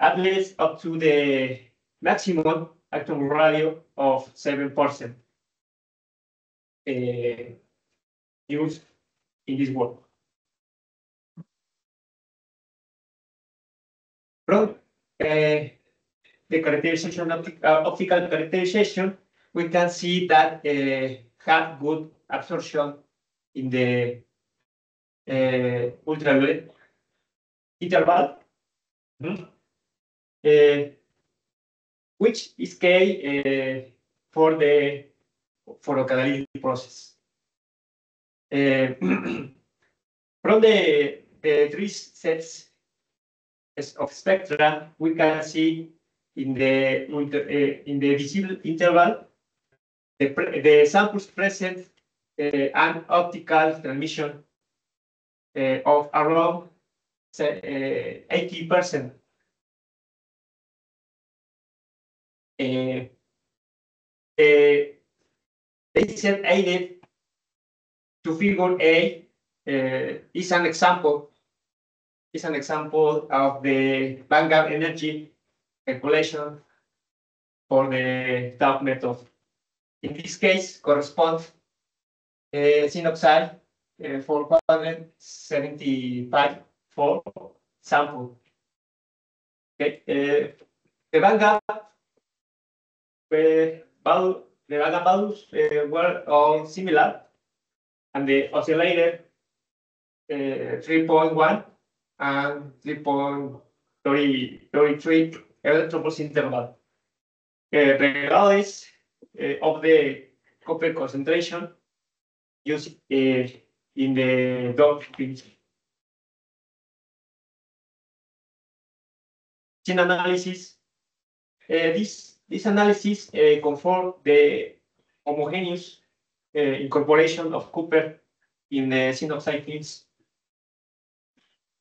At least up to the maximum atom radio of seven percent uh, used in this work. From uh, the characterization of uh, optical characterization, we can see that uh, have good absorption in the uh, ultraviolet interval, Mhm. Uh, Eh, which is key eh, for the for a catalytic process. Eh, from the, the three sets of spectra, we can see in the in the visible interval the, the samples present uh, an optical transmission uh, of around 80% Uh, dataset aided to figure A uh, is an example is an example of the band gap energy calculation for the Tauc method. In this case, correspond uh, zinc oxide uh, 475 for sample. Okay, uh, the band gap the band gap values were all similar, and the oscillator uh, 3.1 and 3.33 electron volts interval. Uh, regardless uh, of the copper concentration used in the field. Gene analysis. Uh, this this analysis uh, confirm the homogeneous uh, incorporation of copper in the zinc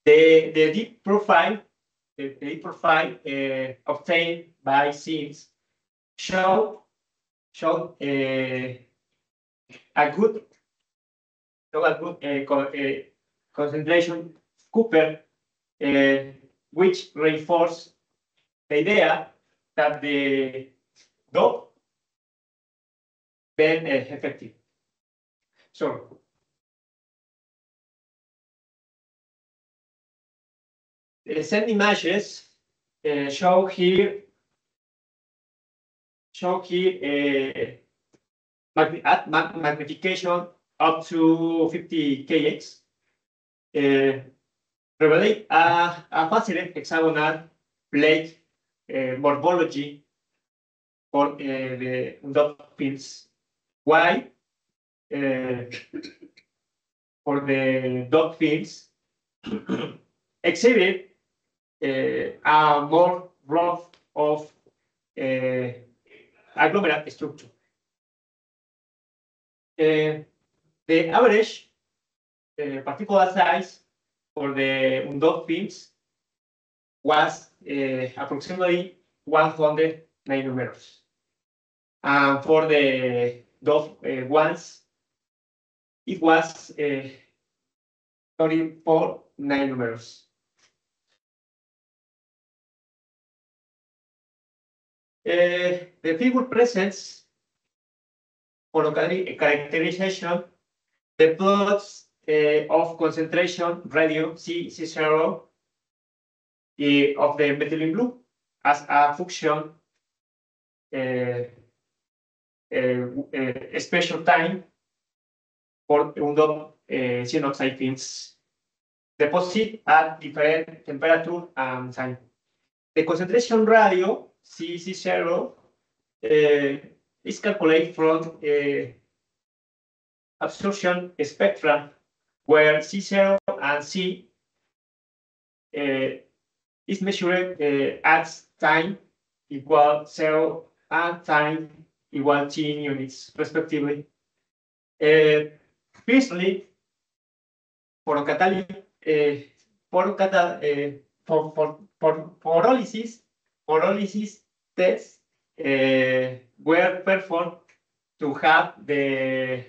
the, the deep profile, the, the deep profile uh, obtained by SIMS show show a good show a good co concentration of copper, which reinforce the idea that the dot been effective. So The SEM images uh, show here show here uh, mag at mag magnification up to 50 kx. Uh, reveal a, a facile hexagonal plate morphology for uh, the fields. Why? Uh, for the fields exhibit a more rough of agglomerate structure. Uh, the average uh, particular size for the undot fins was uh, approximately 100 nanometers. And for the dot uh, ones, it was uh, 34 nanometers. Uh, the figure presents for characterization the plots uh, of concentration radio C, C0 uh, of the methylene blue as a function uh, uh, special time for undot uh, zinc oxide fins deposit at different temperature and time. The concentration radio CC0 uh, is calculated from uh, absorption spectrum where C0 and C is measured uh, at time equal zero and time equal t units respectively. Uh, firstly, for catalytic uh, for, cata, uh, for, for, for pyrolysis pyrolysis tests uh, were performed to have the,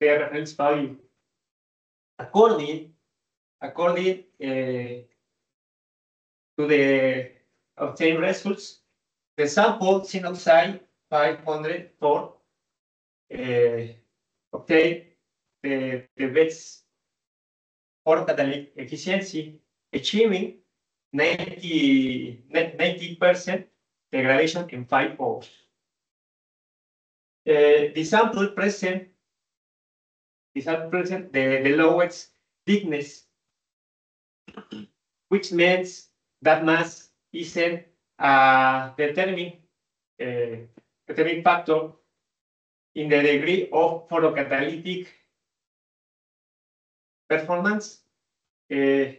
the reference value. According, according uh, to the obtained results, the sample zinc oxide 504 uh, obtained the, the best photocatalytic efficiency, achieving 90 percent degradation in five hours. Uh, the sample present the sample present the, the lowest thickness, which means that mass isn't a determining uh, determining factor in the degree of photocatalytic performance uh,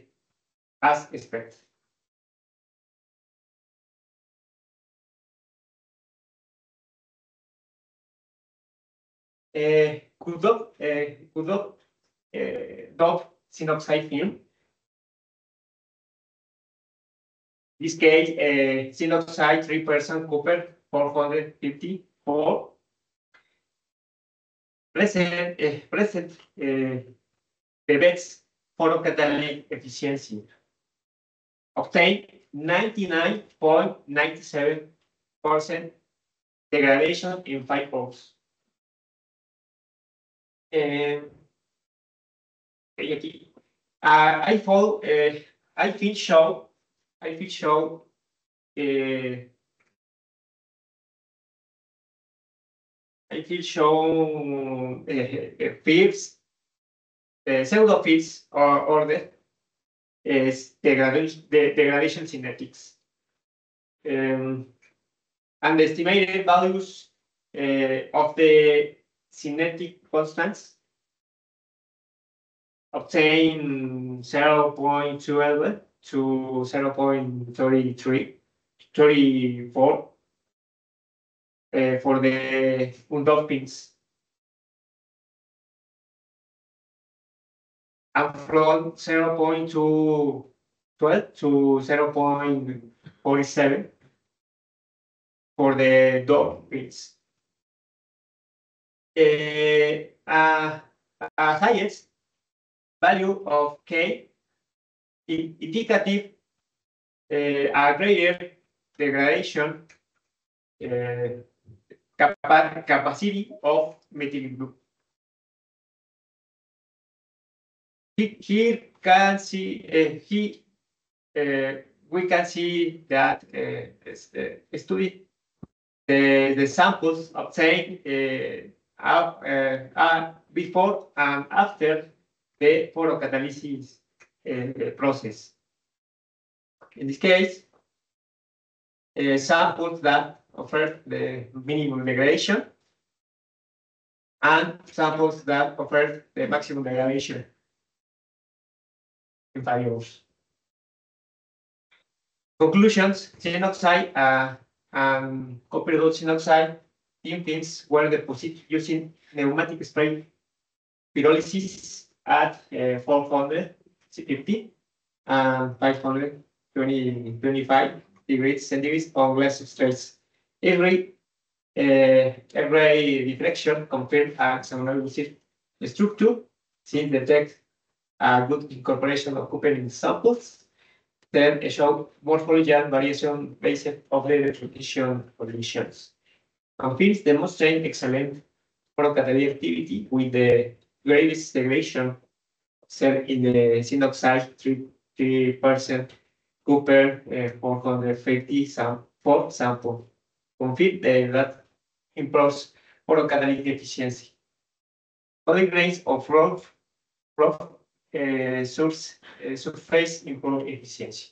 as expected. Uh, Kudok, uh, uh, film. This case, uh, zinc oxide three percent copper four hundred fifty four. Present, uh, present, uh, best photocatalytic efficiency. Obtain ninety-nine point ninety-seven percent degradation in five hours. Eh, okay, aquí. Uh, I fall, uh, I feel show, I feel show, I feel show, uh, uh, fields, uh, pseudo fields or order is degradation, the degradation kinetics. Um, and the estimated values uh, of the kinetic constants obtain 0.12 to 0.33, 34 uh, for the undot pins. And from 0 0.212 to 0.47 for the dot pins. Uh, uh, uh, highest value of K indicative uh, a greater degradation capa capacity of group. He- Here can see, uh, we can see that uh, study the, the samples obtained uh, uh, uh, before and after the photocatalysis uh, process. In this case, uh, samples that offer the minimum degradation and samples that offer the maximum degradation in five years. Conclusions, tin oxide uh, and copper dot tin oxide tin pins were deposited using pneumatic spray pyrolysis at uh, 450 and 520, 25 degrees centigrade on glass substrates. Every uh, X-ray diffraction confirmed a xenomorphic structure, since detect a good incorporation of copper in samples. Then show morphology and variation based of the destruction conditions. And fields demonstrate excellent photocatalytic activity with the greatest degradation set in the three three percent copper uh, 450 sam for sample. Confirm uh, that improves photocatalytic efficiency. Other grains of rough rough uh, source uh, surface improve efficiency.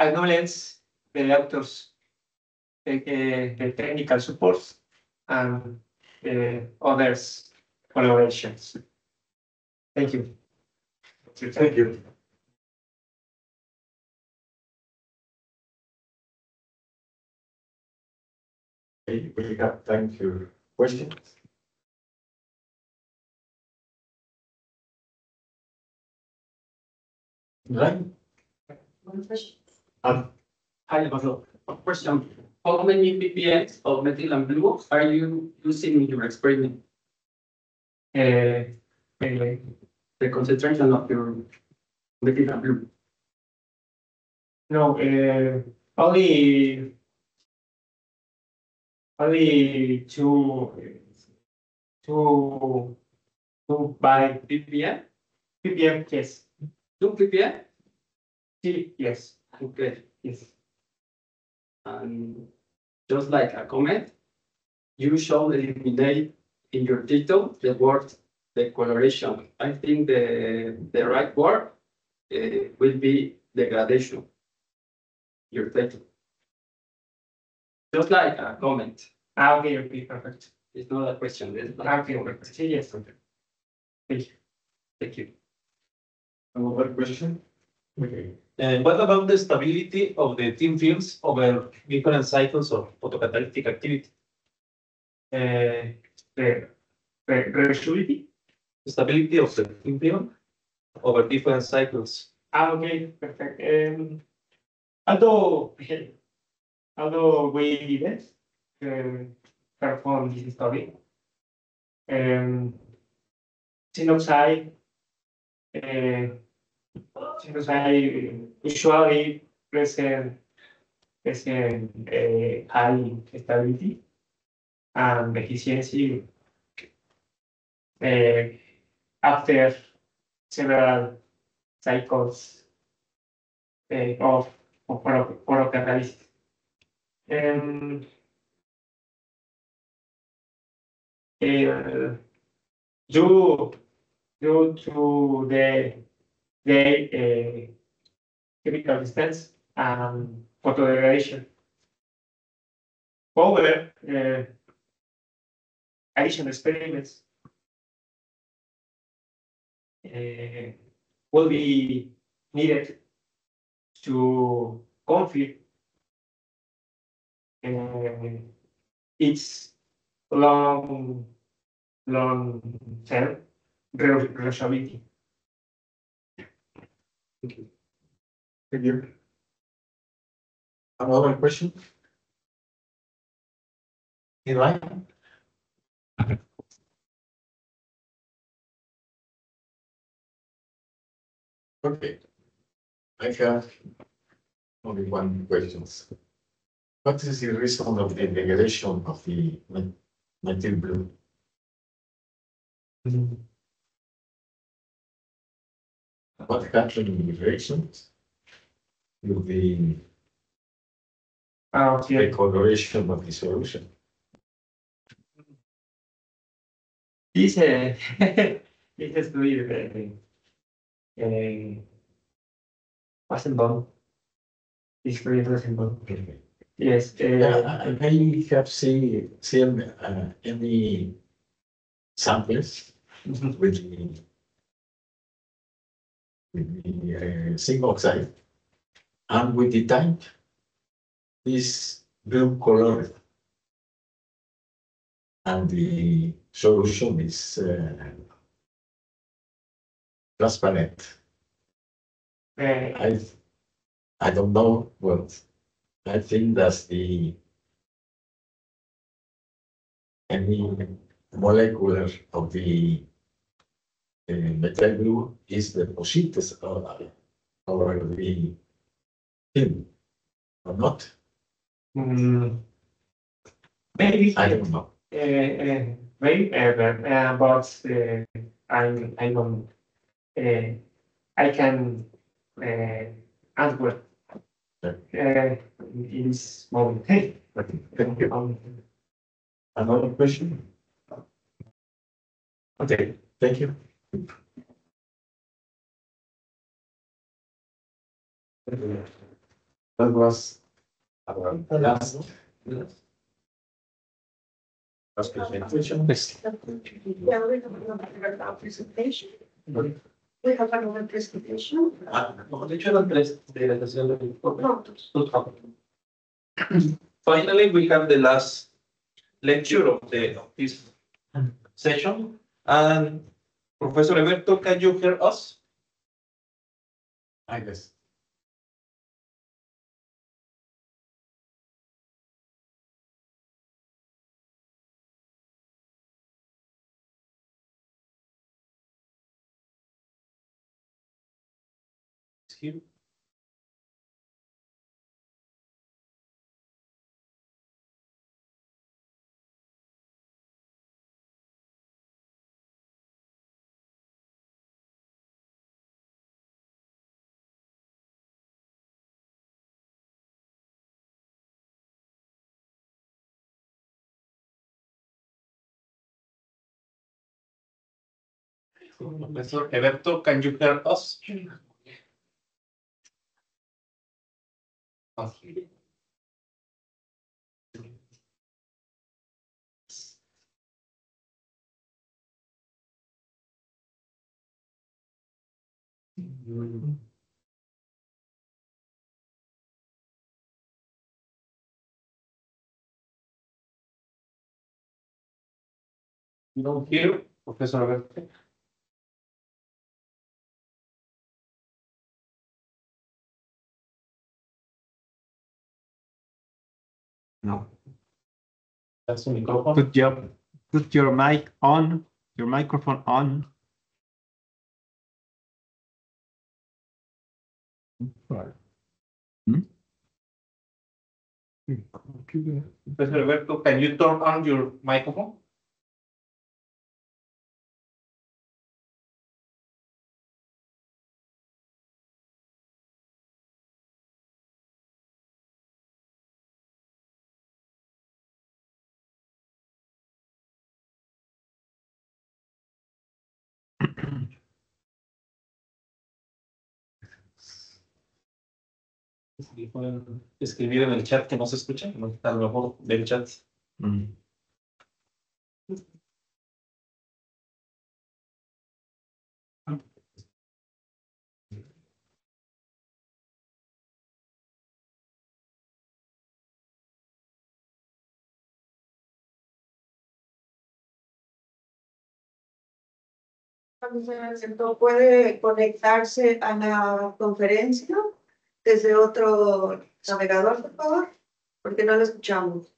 Acknowledge the authors uh, the technical supports and others collaborations. Thank you. Thank you. We have time for questions. Right? One question. Um, Hi, Pablo. Question. How many ppm of methylene blue are you using in your experiment? Uh, anyway, the concentration of your methylene blue. No, uh, only only two two two by ppm. ppm, yes. Two ppm? Yes. Okay, yes. And just like a comment, you should eliminate in your title the word decoloration. I think the, the right word uh, will be degradation. Your title. Just like a comment. Ah, okay, okay, perfect. It's not a question. It's like- Okay, okay, yes, okay. Thank you. Thank you. Another question? Okay. And what about the stability of the thin films over different cycles of photocatalytic activity? Uh, the. Stability of the film over different cycles. Ah, okay, perfect. Um, although, although we didn't um, perform this study, um, zinc oxide, uh, zinc oxide usually present, present uh, high stability and efficiency uh, after several cycles uh, of, of photo- photocatalysis. Um, uh, due, due to the, the uh, chemical distance and photodegradation. However, uh, additional experiments uh, will be needed to confirm uh, its long, long term re- reversibility. Thank you. Another question? In line? Okay. I have only one question. What is the reason of the degradation of the methyl blue? What happened in the reactions? With ah, the the okay. coloration of the solution. This, this is really, uh, uh, Wassenbaum. This really Wassenbaum. Yes, uh, I have seen, seen uh, any samples with the with the uh, zinc oxide and with the tank is blue color and the solution is uh, transparent. uh, I, I don't know, but I think that's the any molecular of the uh, metal blue is deposited over, over the film, or not? mm, maybe. I don't know. Uh, uh, maybe, uh, but, uh, but, uh, I'm, I don't, uh, I can, uh, answer. Uh, in this moment. Hey. Thank you. Um, Another question? Okay, thank you. That was our last. Last presentation. Yeah, we have another presentation. We have another presentation. Ah, no, de hecho eran tres de la sesión del informe. No, Finally, we have the last lecture of the, of this session. And Professor Alberto, can you hear us? I guess. Professor Alberto, can you hear us? You don't hear, Professor Alberto? No. That's the microphone. Put your, put your mic on, your microphone on. Hmm? Professor Alberto, can you turn on your microphone? Si pueden escribir en el chat que no se escucha, no, a lo mejor del chat. Mm. Puede conectarse a la conferencia desde otro navegador, por favor, porque no lo escuchamos.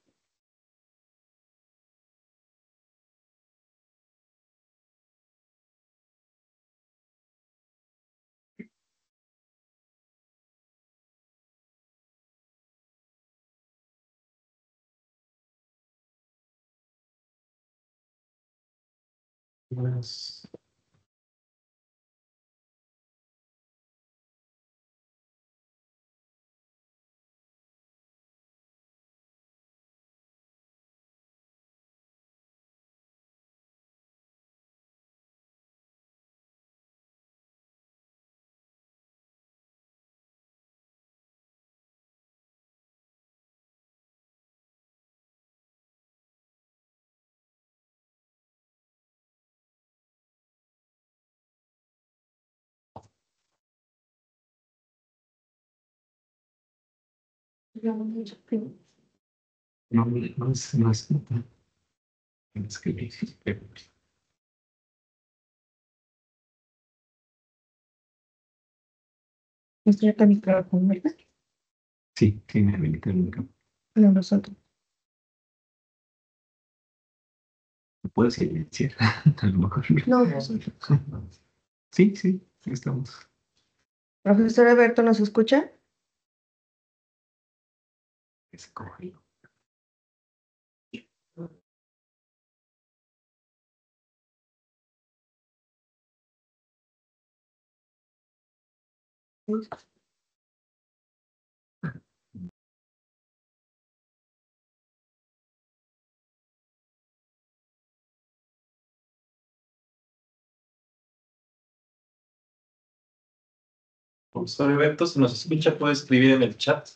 No, no es, no es. Es que- Estoy acá micrófono, ¿verdad? Sí, tiene habilita el micrófono. No, nosotros. Puedes silenciar, a lo mejor. No, nosotros. Sí, sí, estamos. Profesor Alberto, ¿nos escucha? Escógelo. Profesor si nos escucha, puede escribir en el chat.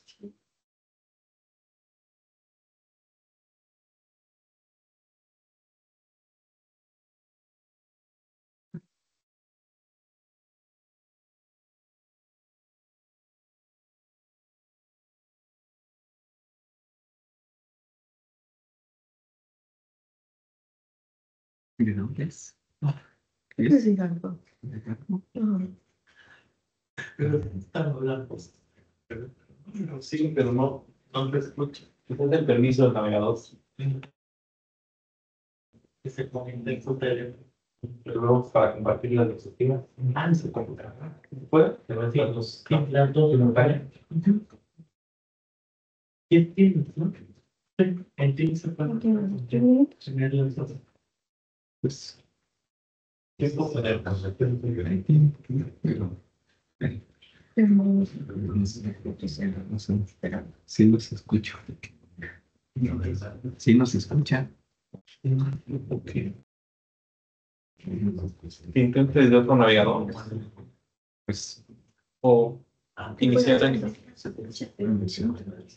You know this? Oh, pues, pero no, no te escucho. Estás el permiso del navegador. Que se en su. Pero luego para compartir las diapositivas. Ah, en su computadora. ¿Puede? Te pantalla. ¿Quién ¿No? Sí. Pues, ¿Qué es Sí los escucho. Sí nos escucha. Ok. Intente desde otro navegador. Pues, O iniciar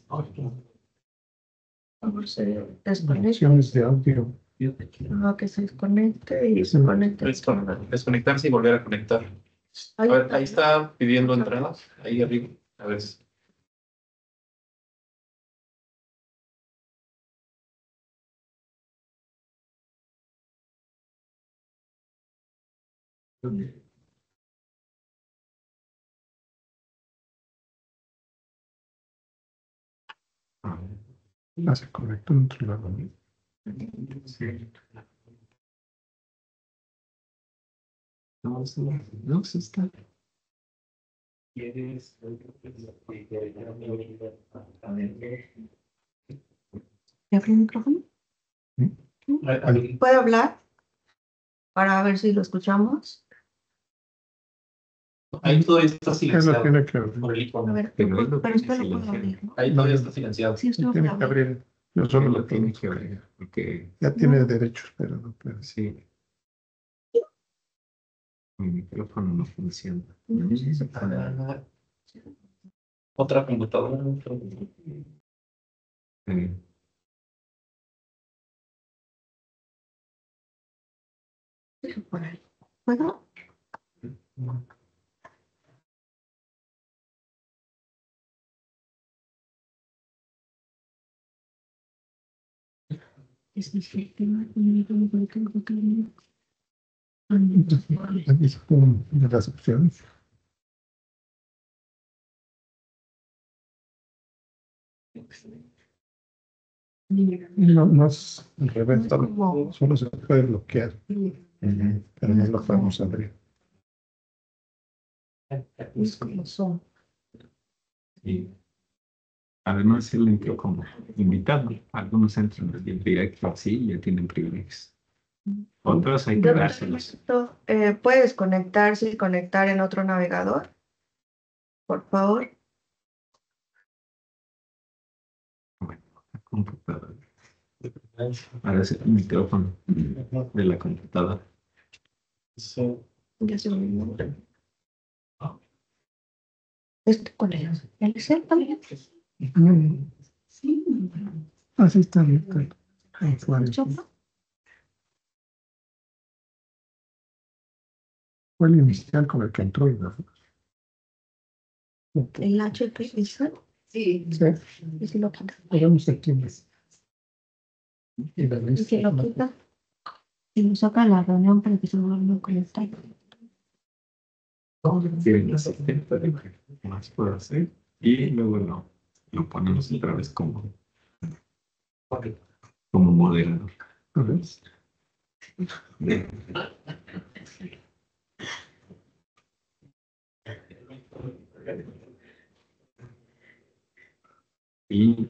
Por favor, se de audio. No, que se desconecte y se conecte. Descon- desconectarse y volver a conectar. A ver, ahí está pidiendo entradas, ahí arriba, a ver. Ah, se conectó en otro lado. ¿no? No, no, no, sí está. ¿Le abre el micrófono? Ahí- ¿Puede hablar? Para ver si lo escuchamos. Ahí todo está silenciado. tiene que abrir. por el A icono. ver, Pero pero, lo usted puede abrir, ¿no? Ahí todavía está silenciado. Sí, usted lo puede abrir. Yo solo Solo lo lo tiene que abrir, porque Ya tiene derechos, pero no puede. sí. Mi micrófono no funciona. No sé si puede. Otra computadora. otro- Eh, Es mi mi es una de las opciones. No, no es al revés, solo, se puede bloquear, pero no lo podemos abrir. Es como son. y además él entró como invitado. Algunos entran en directo así y ya tienen privilegios. Otros hay que dárselos. Eh, ¿Puedes conectarse y conectar en otro navegador? Por favor. computadora. Ahora es el micrófono de la computadora. Ya se me ¿Este cuál es? ¿El también? Sí. Así está abierto. Ahí fue, el inicial con el que entró. y no- ¿El HP es él? Sí. Sí, ¿Y si lo quita? podemos aquí. Y la ¿Y si lo quita? Y lo saca la reunión para que se vuelva a conectar. Tienen asistente más puedo hacer y luego lo, lo ponemos otra vez como, como moderador. De- Y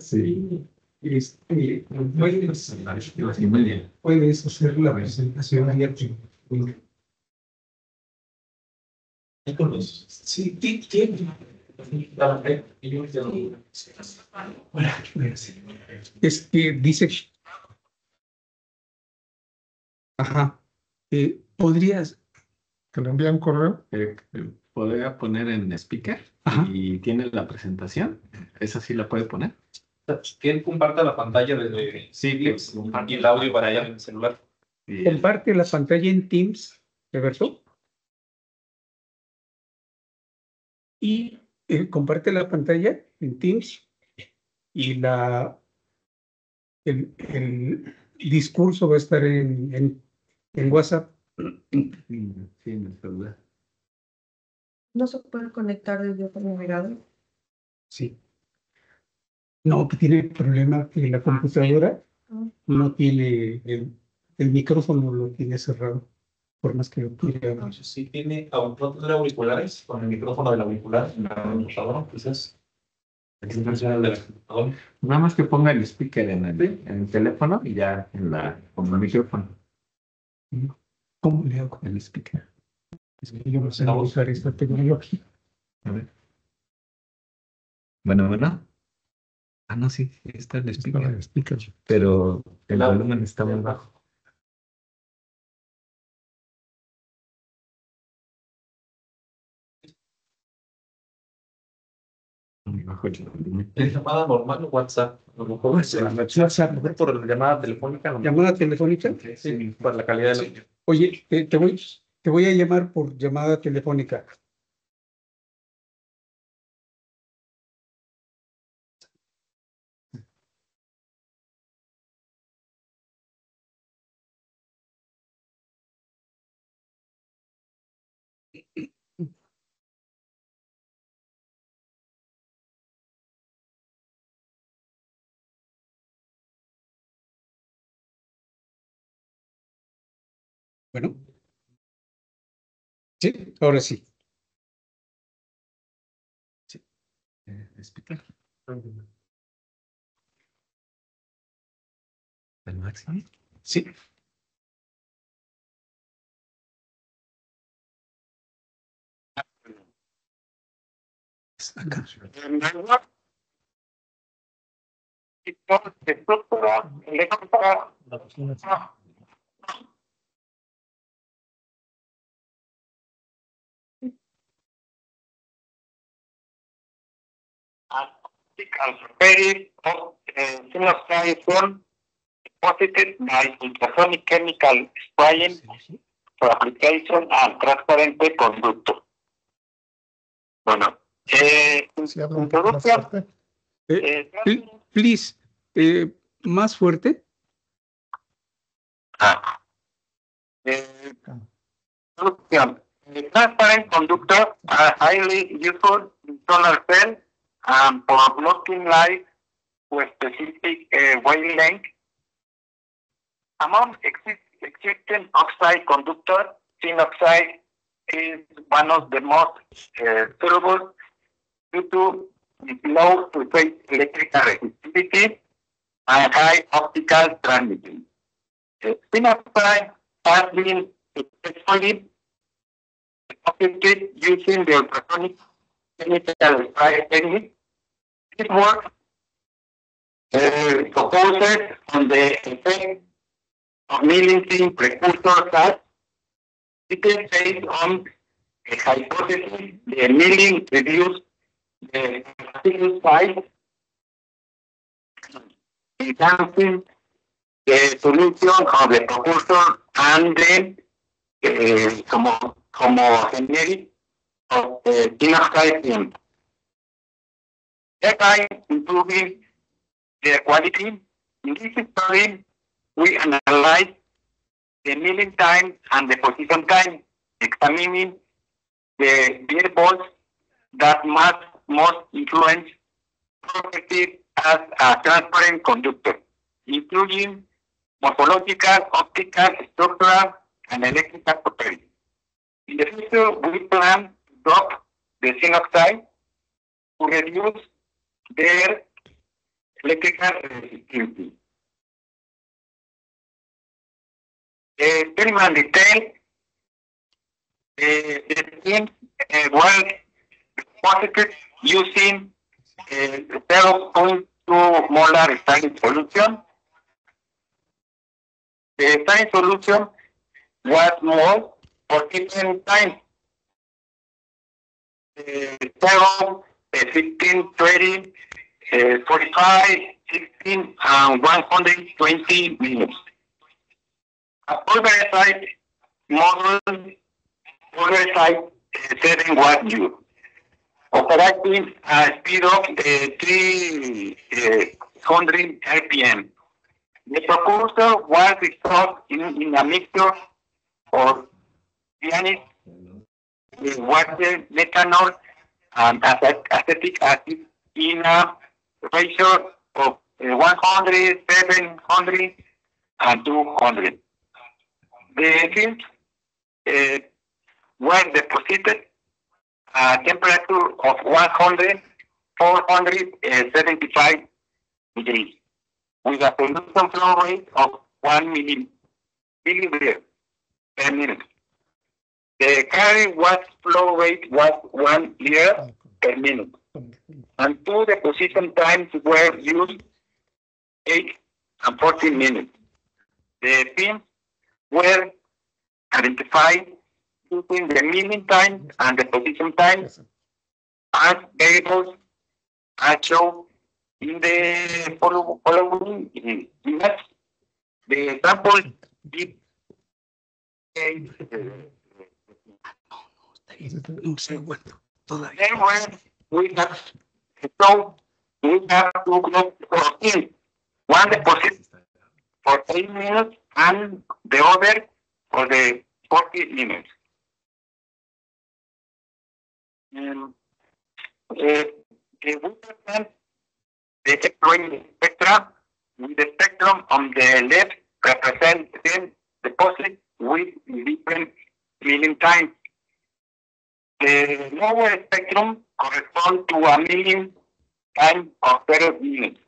Sí. Este, puedes, hacer la presentación ahí. Sí, tiene. Es que dice. Ajá. Eh, ¿Podrías? Que le envían correo. Eh, eh, podría poner en speaker Ajá. y tiene la presentación. Esa sí la puede poner. Que él comparta la pantalla desde Siglex y el audio para allá en el celular. Comparte la pantalla en Teams, Roberto. Y eh, comparte la pantalla en Teams y la el, el discurso va a estar en, en, en WhatsApp. Sí, en el celular. No se puede conectar desde otro navegador. Sí. No, que tiene el problema que la computadora no tiene el, el micrófono lo tiene cerrado, por más que lo quiera. Si tiene auriculares con el micrófono del auricular en la computadora, quizás. Nada más que ponga el speaker en el, en el teléfono y ya en la, con el micrófono. ¿Cómo le hago? con El speaker. Es que yo no sé usar esta tecnología. A ver. Bueno, bueno. Ah, no, sí, está el speaker. El speaker. Pero el volumen está muy bajo. ¿Es llamada normal o WhatsApp? A lo mejor es mejor por llamada telefónica. ¿Llamada telefónica? Sí, por la calidad de la. Oye, te, te voy, te voy a llamar por llamada telefónica. Bueno. Sí, ahora sí. Sí. Eh, explicar. Máximo? Sí. Acá. Very of sinusoidal deposited by ultrasonic chemical spraying for application and transparente conducto. Bueno, eh, introducción. Eh, eh, pl- please, eh, más fuerte. Ah. Eh, introducción. The transparent conductor are highly useful in solar and for blocking light with specific uh, wavelength. Among exist- existing oxide conductors, tin oxide is one of the most uh, suitable due to low surface electrical resistivity and high optical transmitting. Tin oxide has been successfully using the ultrasonic chemical spray technique. This work uh, focuses on the effect of milling tin precursor gas. It is based on a hypothesis the milling reduce the particle size, enhancing the solution of the precursor and then eh, como, como film. Thereby improving their quality. In this study, we analyze the milling time and the position time, examining the variables that must most influence properties as a transparent conductor, including morphological, optical, structural, and electrical properties. In the future, we plan drop the oxide to reduce their electrical resistivity. The experiment detail the the team uh, was deposited using uh, 0.2 molar saline solution. The saline solution was more for different times. Uh, 0, uh, 15, 20, uh, 45, 16, and 120 minutes. A pulverized model, pulverized uh, 7 watt U, operating at speed of uh, 300 RPM. The proposal was installed in, in a mixture of cyanide, water, methanol, and acet- acetic acid in a ratio of uh, 100, 700, and 200. The films uh, were deposited at a temperature of 100, 475 degrees with a solution flow rate of 1 milli, milliliter per minute. The current was flow rate was 1 liter per minute and two deposition times were used 8 and 14 minutes. The pins were identified using the milling time and the deposition time as variables as shown in the following image. The sample did when we have so we have two groups of teams. One deposit for eight minutes and the other for the forty minutes. Um, uh, we present the X-ray spectra with the spectrum on the left represent the deposit with different milling times. The lower spectrum corresponds to a milling time of zero minutes,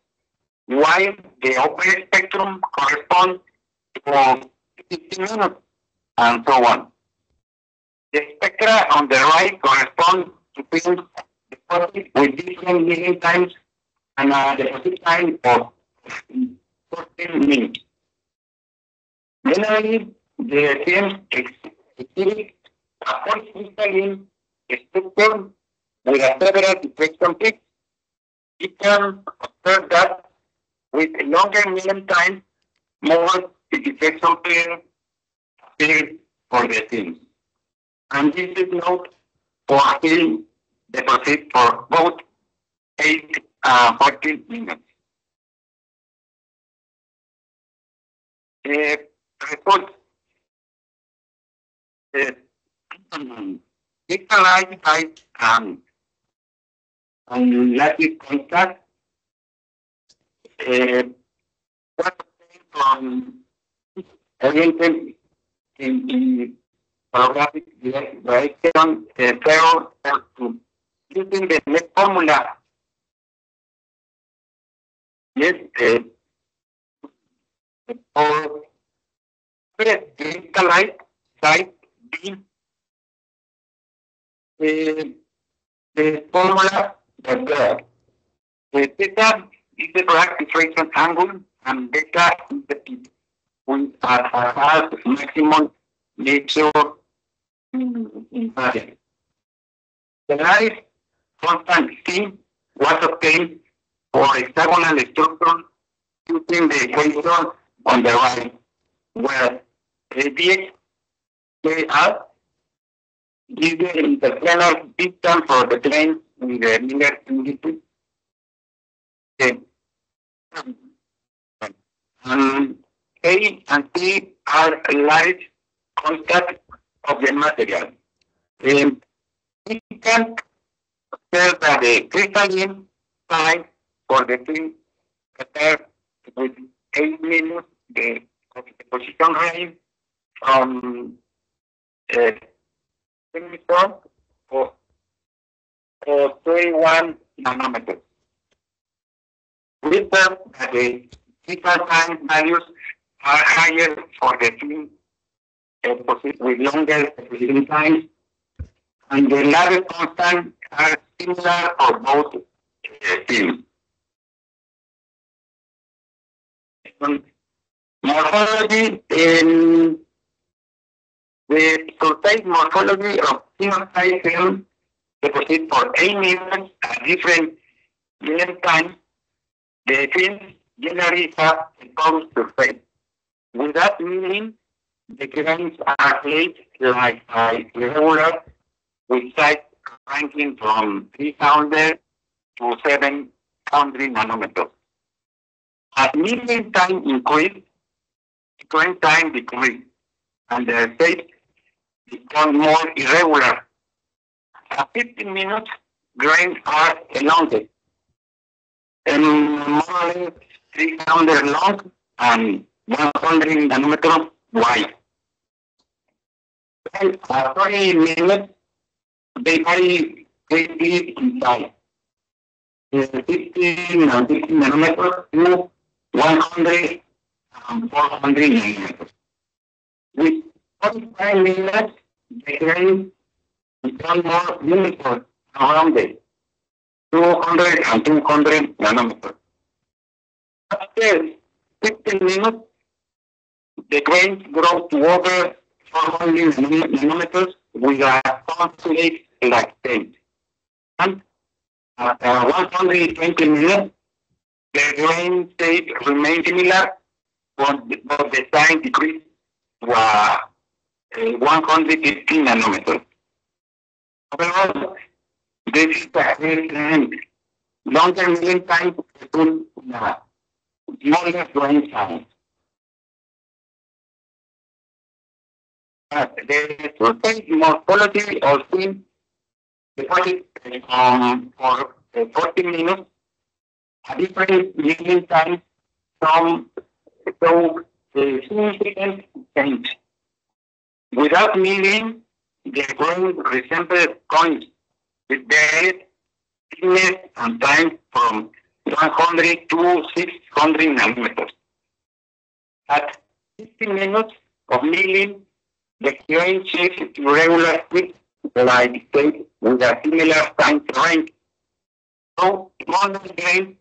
while the upper spectrum corresponds to 50 minutes, and so on. The spectra on the right correspond to things deposited with different milling times and a deposit time of 14 minutes. Generally, the ex- exhibit a polycrystalline structure with a several diffraction peaks. You can observe that with longer milling time, more pair period for the films. And this is not for a film deposit for both 8 and 14 minutes. Uh, result. Uh, crystallized type and, and lattice constant. Uh, from oriented in, in holographic direction, uh, to using the next formula. Yes, uh, or crystallized type B the, the formula that the, the theta is the diffraction angle and beta is the peak. We are has maximum nature impact. The life constant C was obtained for hexagonal structure using the equation on the right, where dx kr is the interplanar distance for the plane in the linear similitude. Okay. Um, A and T are large contact of the material. Um, we can observe that the crystalline time for the thing occur with 8 minutes the position range from uh, semiconductor for, for 21 nanometers. We found that the critical time values are higher for the film posi- with longer position times, and the level constant are similar for both uh, films. Um, Morphology in the precise morphology of phenotype film deposit for eight minutes at different length times, the films generally have a curved surface. Without meaning, the grains are laid like a irregular with size ranking from 300 to 700 nanometers. As milling time increase, sequence time decrease, and the shape become more irregular. At 15 minutes, grains are elongated. um, more or less 300 long and 100 nanometer wide. And after a minute, they vary greatly in size. Uh, 15 and 16 nanometers to 100 and 400 nanometers. With 45 minutes, the become more uniform around it, 200 and 200. After 15 minutes, the grain grows to over 400 nanometers with a concentrate lactate. And at uh, uh 120 minutes, the grain state remains similar, but, the time decreases to a 118 nanometer. However, this is the average trend. Long and medium time people more or less growing sound. But the surface morphology also in um, for uh, 40 minutes, a different medium times from so uh, significant change. Without milling, the grain resembles coins with various thickness and time from 100 to 600 nanometers. At 15 minutes of milling, the grain shapes to regular quick like state with a similar time range. So, smaller grains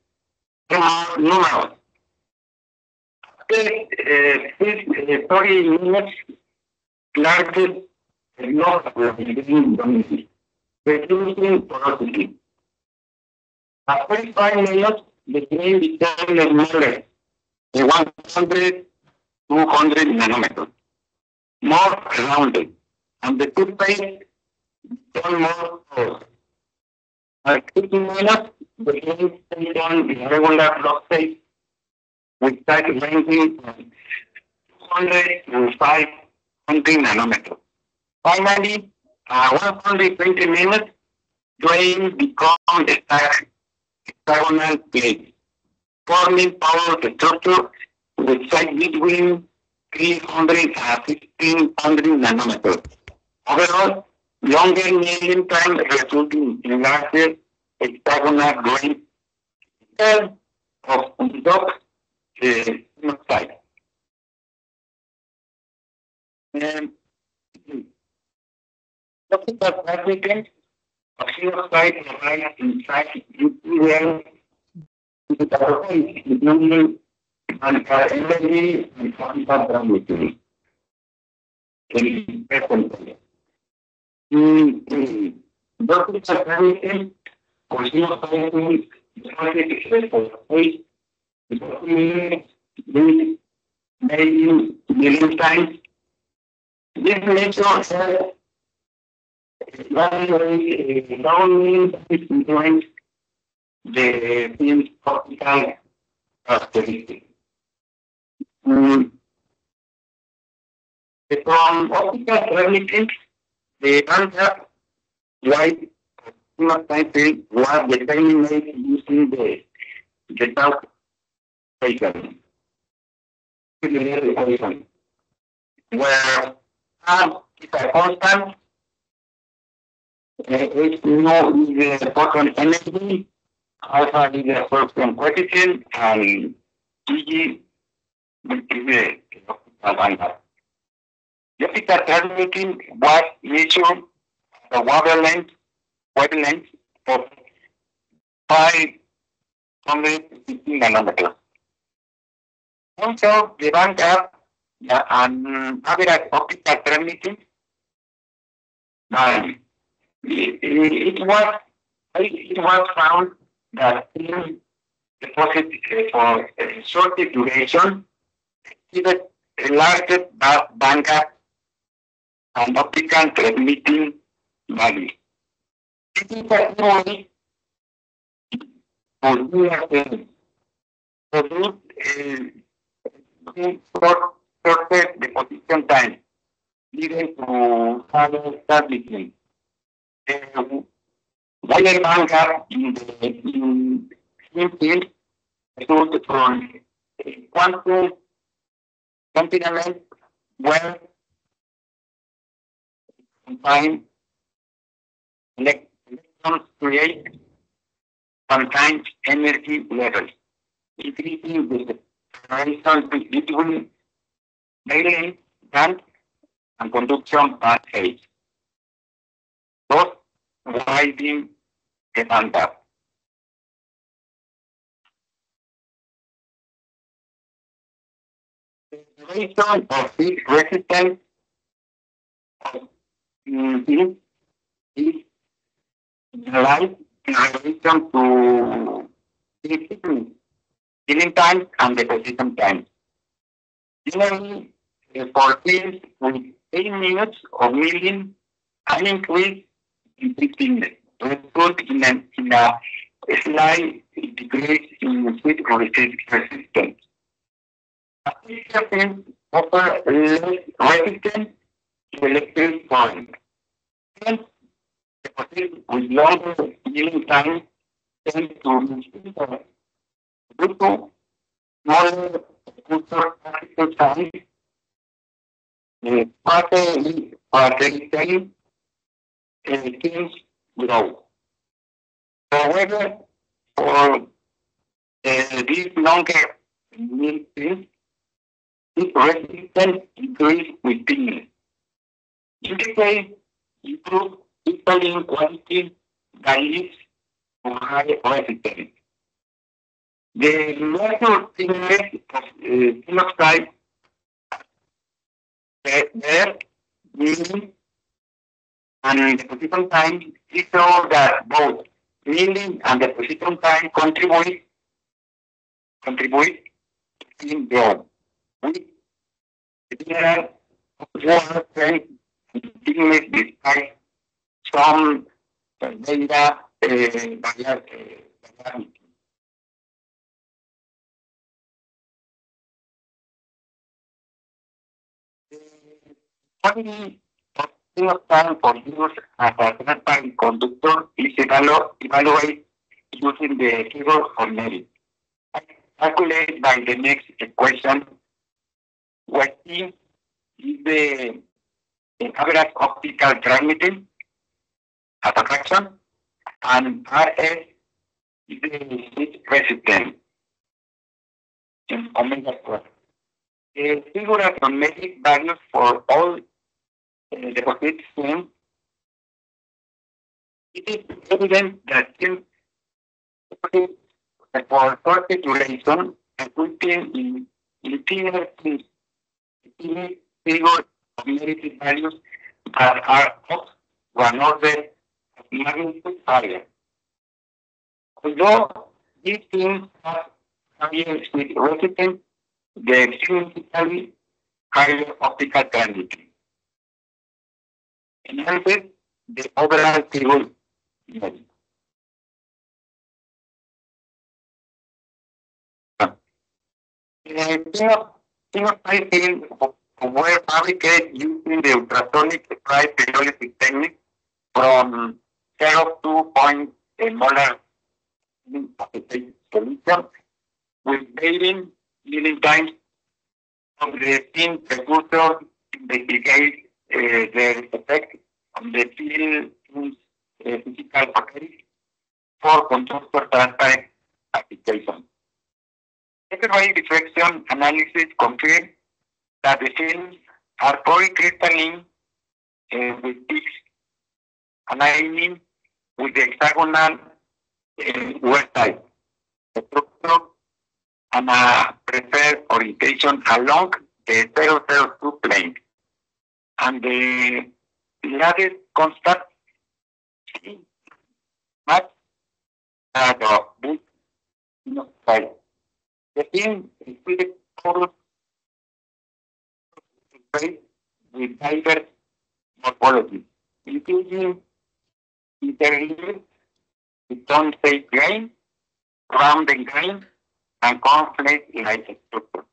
are numerous. After uh, this, uh, 30 minutes, clarke ignore living community, reducing poverty. After five the train became a mile, a 100, 200 nanometer, more rounded, and the toothpaste became more close. At 50 minutes, the train stayed on irregular block space, with tight ranging from 205 20 nanometer. Finally, uh, 120 minutes, drain become the hexagonal plate, forming power structure with size between 300 and 1500 nanometers. Overall, longer milling time resulting in larger hexagonal grain instead of dot uh, side. Um, Optical fabricant of zinc oxide provides insight into their including and energy and optical transmitting. In present. In optical fabricant of xenocyte provides maybe million times. This nature has long influence the field optical characteristic. Mm. From optical relatives, the answer why white phenotype was determined using the the equation. equation. Where R is a constant H no is the photon energy, alpha is the absorption coefficient, and G is the bandwidth. The optical transmitting was measured the wavelength, wavelength of 515 nanometers. Also, the band gap the, um, average optical transmitting um, it, it was it was found that in deposit for a short duration even larger ba- band gap and optical transmitting value. It is a theory for doing produce a short shorter deposition time leading to higher stability wire band gap in the in field result from quantum confinement where electrons create sometimes energy levels, increasing the separation between valence band and conduction band age. Thus, widening the. The duration of this resistance Mhm. is light in relation to healing healing time and deposition time. Generally, uh, for fields with 10 minutes of milling, an increase in 15 minutes result in, an, in a slight decrease in resist- resistance. Fields offer less resistance to electric current. With longer healing time tend to due to smaller culture particle size, partly, partly, uh, things grow. However, for uh, these longer meetings, this resistance increase with thickness. In this case, improve crystalline quality that leads to high resistance. The larger thickness of uh, oxide there, there meaning and deposition time is saw that both milling and the position time contribute contribute in growth. We water tank thickness despite some data uh, vari- uh, thing of time for use as a third-party conductor using the figure of merit. By the next equation, where T is the, the average optical transmitting as a fraction, and RS is the sheet resistance in omega square. The figure of magnetic values for all uh, deposits same. It is evident that deposits for short duration resulting in in thinner figure of negative values that are of one order of magnitude higher. Although these things have with resistance, they significantly higher optical transmitting. Enhances the overall figure image. Phenotype field were fabricated using the ultrasonic price periodic technique from 0 to point a molar solution with varying healing times of the thin precursor investigate the effect on the field in uh, physical properties for conductor transparent application. Secondary diffraction analysis confirmed that the films are polycrystalline uh, with peaks aligning with the hexagonal uh, wurtzite structure and a preferred orientation along the 002 plane. And the lattice constant match uh, the book no, side. The thing is pretty total with diverse morphology, including interleaved with tone shape grain, rounded grain, and conflict like structure.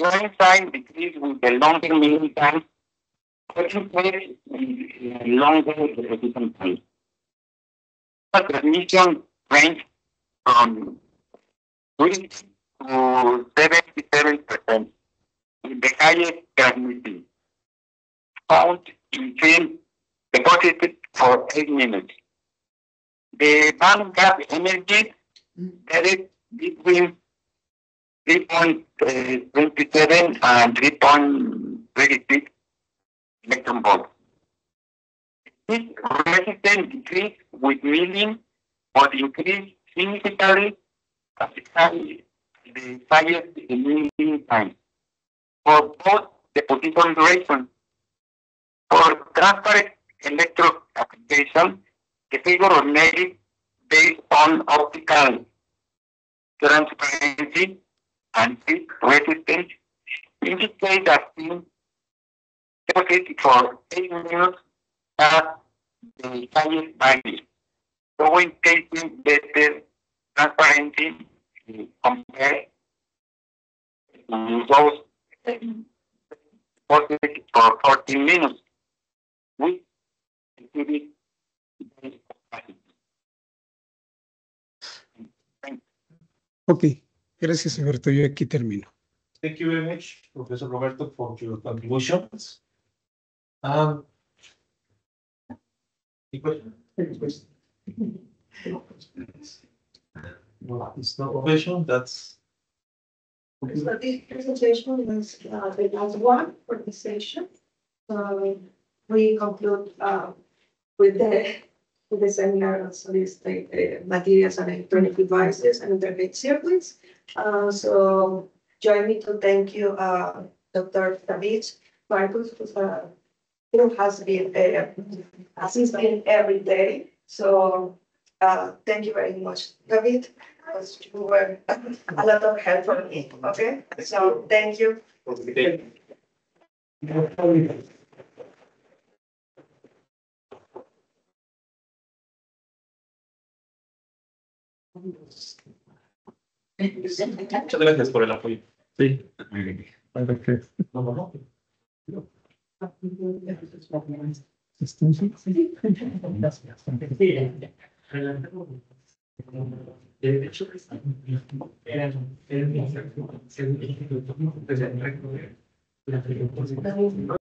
The grain size decrease with the longer milling time, with longer deposition time. The transmission range from 20 to 77% in the highest transmitting. Found in film deposited for 8 minutes. The band gap energy mm. varies between 3.27 uh, and 3.36 electron volts. This resistance decreased with milling, but increased significantly at the highest milling time for both the deposition duration. For transparent electrode application, the figure of negative based on optical transparency and peak resistance indicate that in deposited for 8 minutes at the highest value, showing better transparency compared to those deposited for 14 minutes with cubic Ok, gracias, Alberto. Yo aquí termino. Thank you very much, Professor Roberto, for your contributions. Um. any questions? No, it's not professional, that's. So this presentation was uh, the last one for the session. So we conclude uh, with the, with the seminar on solid state uh, materials and electronic devices and integrated circuits. Uh, So join me to thank you, uh, Dr. David Marcus, uh, who has been uh, assisting every day. So uh, thank you very much, David, because you were a lot of help for me, okay? So thank you. Muchas gracias por el apoyo. Sí.